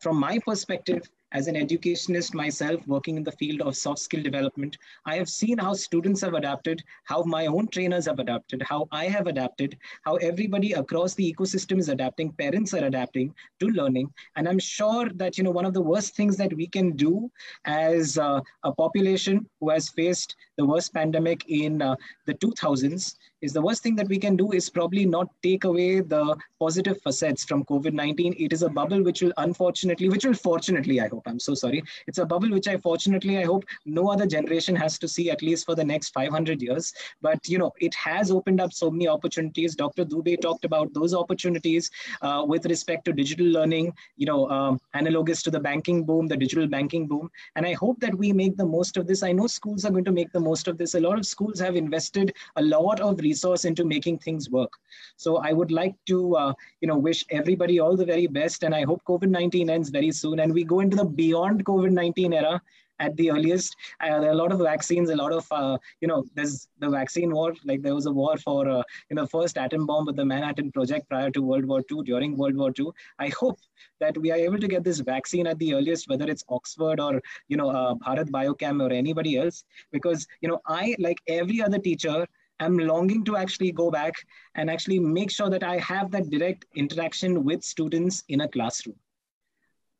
From my perspective, as an educationist myself working in the field of soft skill development, I have seen how students have adapted, how my own trainers have adapted, how I have adapted, how everybody across the ecosystem is adapting, parents are adapting to learning. And I'm sure that, you know, one of the worst things that we can do as uh, a population who has faced the worst pandemic in uh, the 2000s is the worst thing that we can do is probably not take away the positive facets from COVID-19. It is a bubble which will unfortunately, which will fortunately, I hope, I'm so sorry. It's a bubble which I fortunately, I hope no other generation has to see at least for the next 500 years. But, you know, it has opened up so many opportunities. Dr. Dubey talked about those opportunities uh, with respect to digital learning, you know, um, analogous to the banking boom, the digital banking boom. And I hope that we make the most of this. I know schools are going to make the most of this. A lot of schools have invested a lot of resource into making things work. So I would like to, uh, you know, wish everybody all the very best. And I hope COVID-19 ends very soon and we go into the beyond COVID-19 era at the earliest. Uh, there are a lot of vaccines, a lot of, uh, you know, there's the vaccine war, like there was a war for, uh, you know, first atom bomb with the Manhattan Project prior to World War II, during World War II. I hope that we are able to get this vaccine at the earliest, whether it's Oxford or, you know, uh, Bharat Biochem or anybody else, because, you know, I, like every other teacher, I'm longing to actually go back and actually make sure that I have that direct interaction with students in a classroom.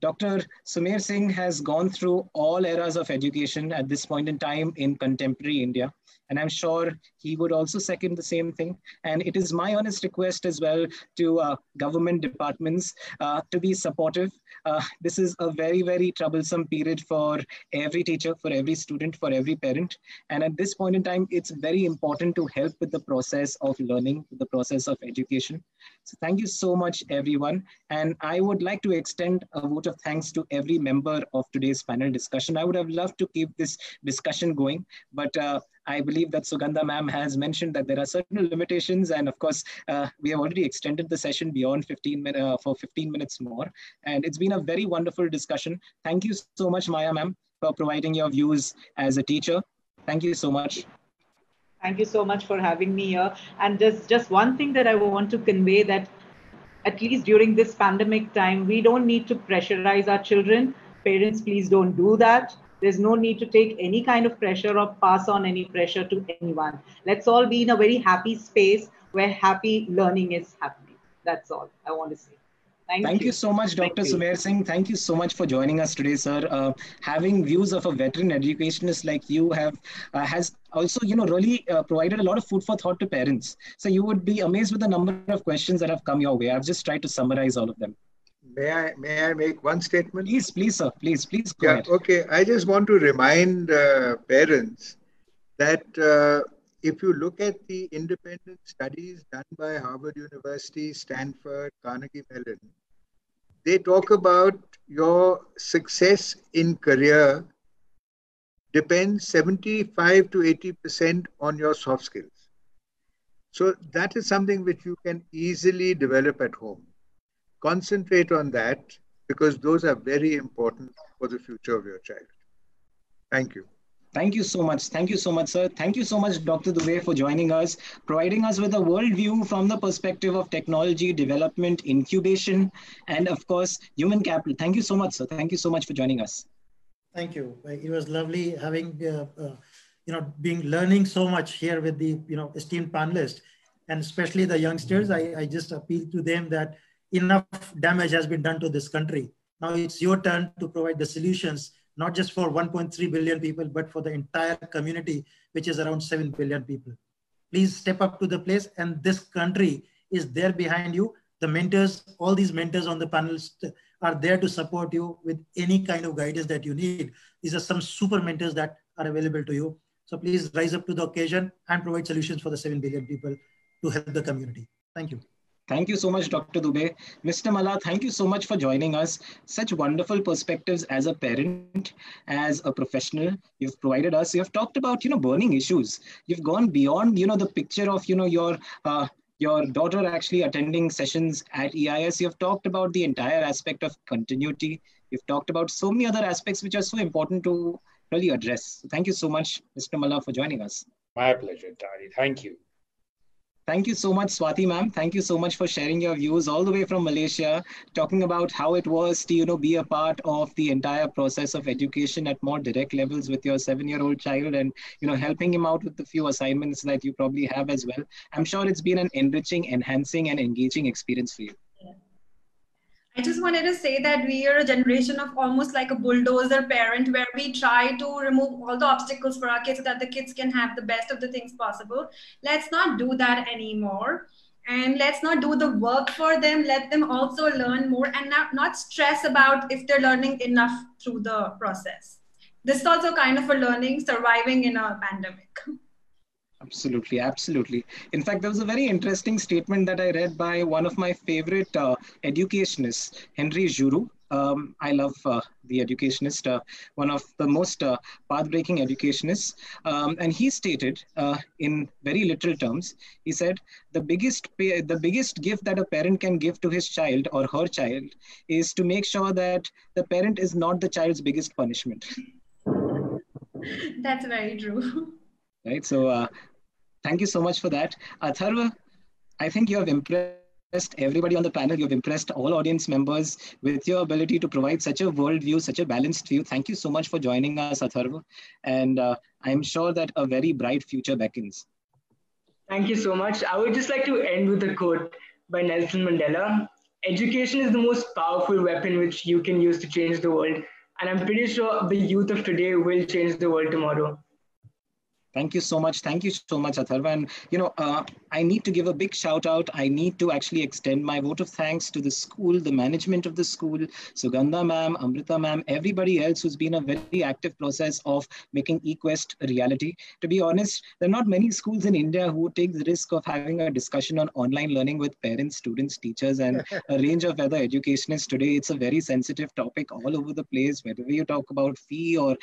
Dr. Sumer Singh has gone through all eras of education at this point in time in contemporary India. And I'm sure he would also second the same thing. And it is my honest request as well to uh, government departments uh, to be supportive. Uh, this is a very, very troublesome period for every teacher, for every student, for every parent. And at this point in time, it's very important to help with the process of learning, the process of education. So thank you so much, everyone. And I would like to extend a vote of thanks to every member of today's panel discussion. I would have loved to keep this discussion going, but uh, I believe that Sugandha ma'am has mentioned that there are certain limitations. And of course, uh, we have already extended the session beyond 15 minutes uh, for 15 minutes more. And it's been a very wonderful discussion. Thank you so much, Maya ma'am, for providing your views as a teacher. Thank you so much. Thank you so much for having me here. And just, just one thing that I want to convey that at least during this pandemic time, we don't need to pressurize our children. Parents, please don't do that there's no need to take any kind of pressure or pass on any pressure to anyone. Let's all be in a very happy space where happy learning is happening. That's all I want to say. Thank, Thank you. you. so much, Dr. Sumer Singh. Thank you so much for joining us today, sir. Uh, having views of a veteran educationist like you have uh, has also, you know, really uh, provided a lot of food for thought to parents. So you would be amazed with the number of questions that have come your way. I've just tried to summarize all of them may I may I make one statement? Please, please, sir. Please, please go yeah, ahead. Okay. I just want to remind uh, parents that uh, if you look at the independent studies done by Harvard University, Stanford, Carnegie Mellon, they talk about your success in career depends 75 to 80% on your soft skills. So that is something which you can easily develop at home. Concentrate on that because those are very important for the future of your child. Thank you. Thank you so much. Thank you so much, sir. Thank you so much, Dr. Dubey, for joining us, providing us with a worldview from the perspective of technology, development, incubation, and of course, human capital. Thank you so much, sir. Thank you so much for joining us. Thank you. It was lovely having, uh, uh, you know, being learning so much here with the, you know, esteemed panelists, and especially the youngsters. I, I just appeal to them that enough damage has been done to this country. Now it's your turn to provide the solutions not just for 1.3 billion people, but for the entire community, which is around 7 billion people. Please step up to the place and this country is there behind you. The mentors, all these mentors on the panels uh, are there to support you with any kind of guidance that you need. These are some super mentors that are available to you. So please rise up to the occasion and provide solutions for the 7 billion people to help the community. Thank you. Thank you so much, Dr. Dubey. Mr. Malla, thank you so much for joining us. Such wonderful perspectives as a parent, as a professional. You've provided us. You've talked about, you know, burning issues. You've gone beyond, you know, the picture of, you know, your uh, your daughter actually attending sessions at EIS. You've talked about the entire aspect of continuity. You've talked about so many other aspects which are so important to really address. Thank you so much, Mr. Malla, for joining us. My pleasure, Tari. Thank you. Thank you so much, Swati ma'am. Thank you so much for sharing your views all the way from Malaysia, talking about how it was to, you know, be a part of the entire process of education at more direct levels with your seven-year-old child and, you know, helping him out with the few assignments that you probably have as well. I'm sure it's been an enriching, enhancing, and engaging experience for you. I just wanted to say that we are a generation of almost like a bulldozer parent where we try to remove all the obstacles for our kids so that the kids can have the best of the things possible. Let's not do that anymore. And let's not do the work for them. Let them also learn more and not, not stress about if they're learning enough through the process. This is also kind of a learning, surviving in a pandemic. Absolutely, absolutely. In fact, there was a very interesting statement that I read by one of my favorite uh, educationists, Henry Giroux. Um, I love uh, the educationist, uh, one of the most uh, path-breaking educationists. Um, and he stated, uh, in very literal terms, he said, the biggest, pay, the biggest gift that a parent can give to his child or her child is to make sure that the parent is not the child's biggest punishment. That's very true. Right. So uh, Thank you so much for that. Atharva, I think you have impressed everybody on the panel. You've impressed all audience members with your ability to provide such a worldview, such a balanced view. Thank you so much for joining us, Atharva. And uh, I'm sure that a very bright future beckons. Thank you so much. I would just like to end with a quote by Nelson Mandela. Education is the most powerful weapon which you can use to change the world. And I'm pretty sure the youth of today will change the world tomorrow. Thank you so much. Thank you so much, Atharva. And, you know, uh, I need to give a big shout out. I need to actually extend my vote of thanks to the school, the management of the school, Sugandha ma'am, Amrita ma'am, everybody else who's been a very active process of making eQuest a reality. To be honest, there are not many schools in India who take the risk of having a discussion on online learning with parents, students, teachers, and a range of other educationists today. It's a very sensitive topic all over the place, whether you talk about fee or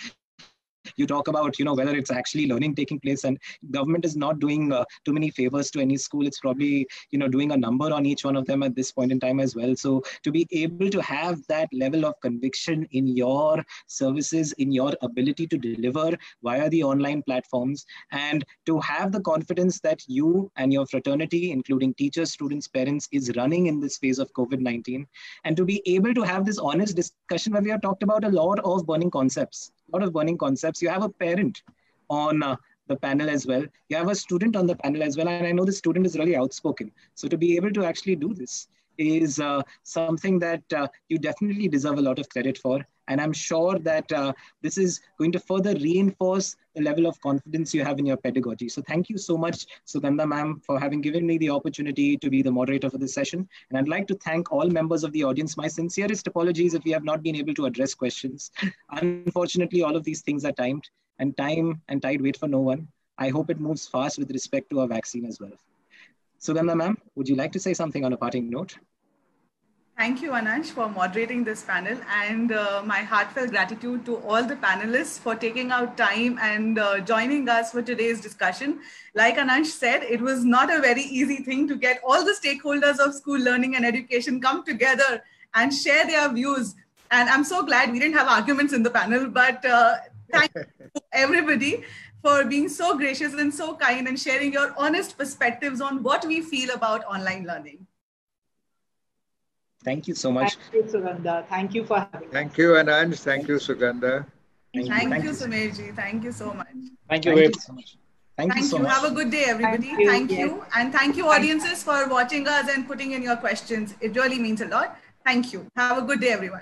you talk about you know whether it's actually learning taking place and government is not doing uh, too many favors to any school it's probably you know doing a number on each one of them at this point in time as well so to be able to have that level of conviction in your services in your ability to deliver via the online platforms and to have the confidence that you and your fraternity including teachers students parents is running in this phase of covid-19 and to be able to have this honest discussion where we have talked about a lot of burning concepts a lot of burning concepts. You have a parent on uh, the panel as well. You have a student on the panel as well. And I know the student is really outspoken. So to be able to actually do this is uh, something that uh, you definitely deserve a lot of credit for. And I'm sure that uh, this is going to further reinforce the level of confidence you have in your pedagogy. So thank you so much, Sugandha ma'am, for having given me the opportunity to be the moderator for this session. And I'd like to thank all members of the audience. My sincerest apologies if we have not been able to address questions. Unfortunately, all of these things are timed and time and tide wait for no one. I hope it moves fast with respect to our vaccine as well. Sugandha ma'am, would you like to say something on a parting note? Thank you, Anansh, for moderating this panel and uh, my heartfelt gratitude to all the panelists for taking out time and uh, joining us for today's discussion. Like Anansh said, it was not a very easy thing to get all the stakeholders of school learning and education come together and share their views. And I'm so glad we didn't have arguments in the panel, but uh, thank everybody for being so gracious and so kind and sharing your honest perspectives on what we feel about online learning. Thank you so much. Thank you, Sugandha. Thank you for having Thank you, Anand. Thank you, Sugandha. Thank, Thank you, Thank you Sumerji. Thank you so much. Thank you, Thank you so much. Thank, thank you so you. much. Have a good day, everybody. Thank you. Thank you. And thank you, audiences, for watching us and putting in your questions. It really means a lot. Thank you. Have a good day, everyone.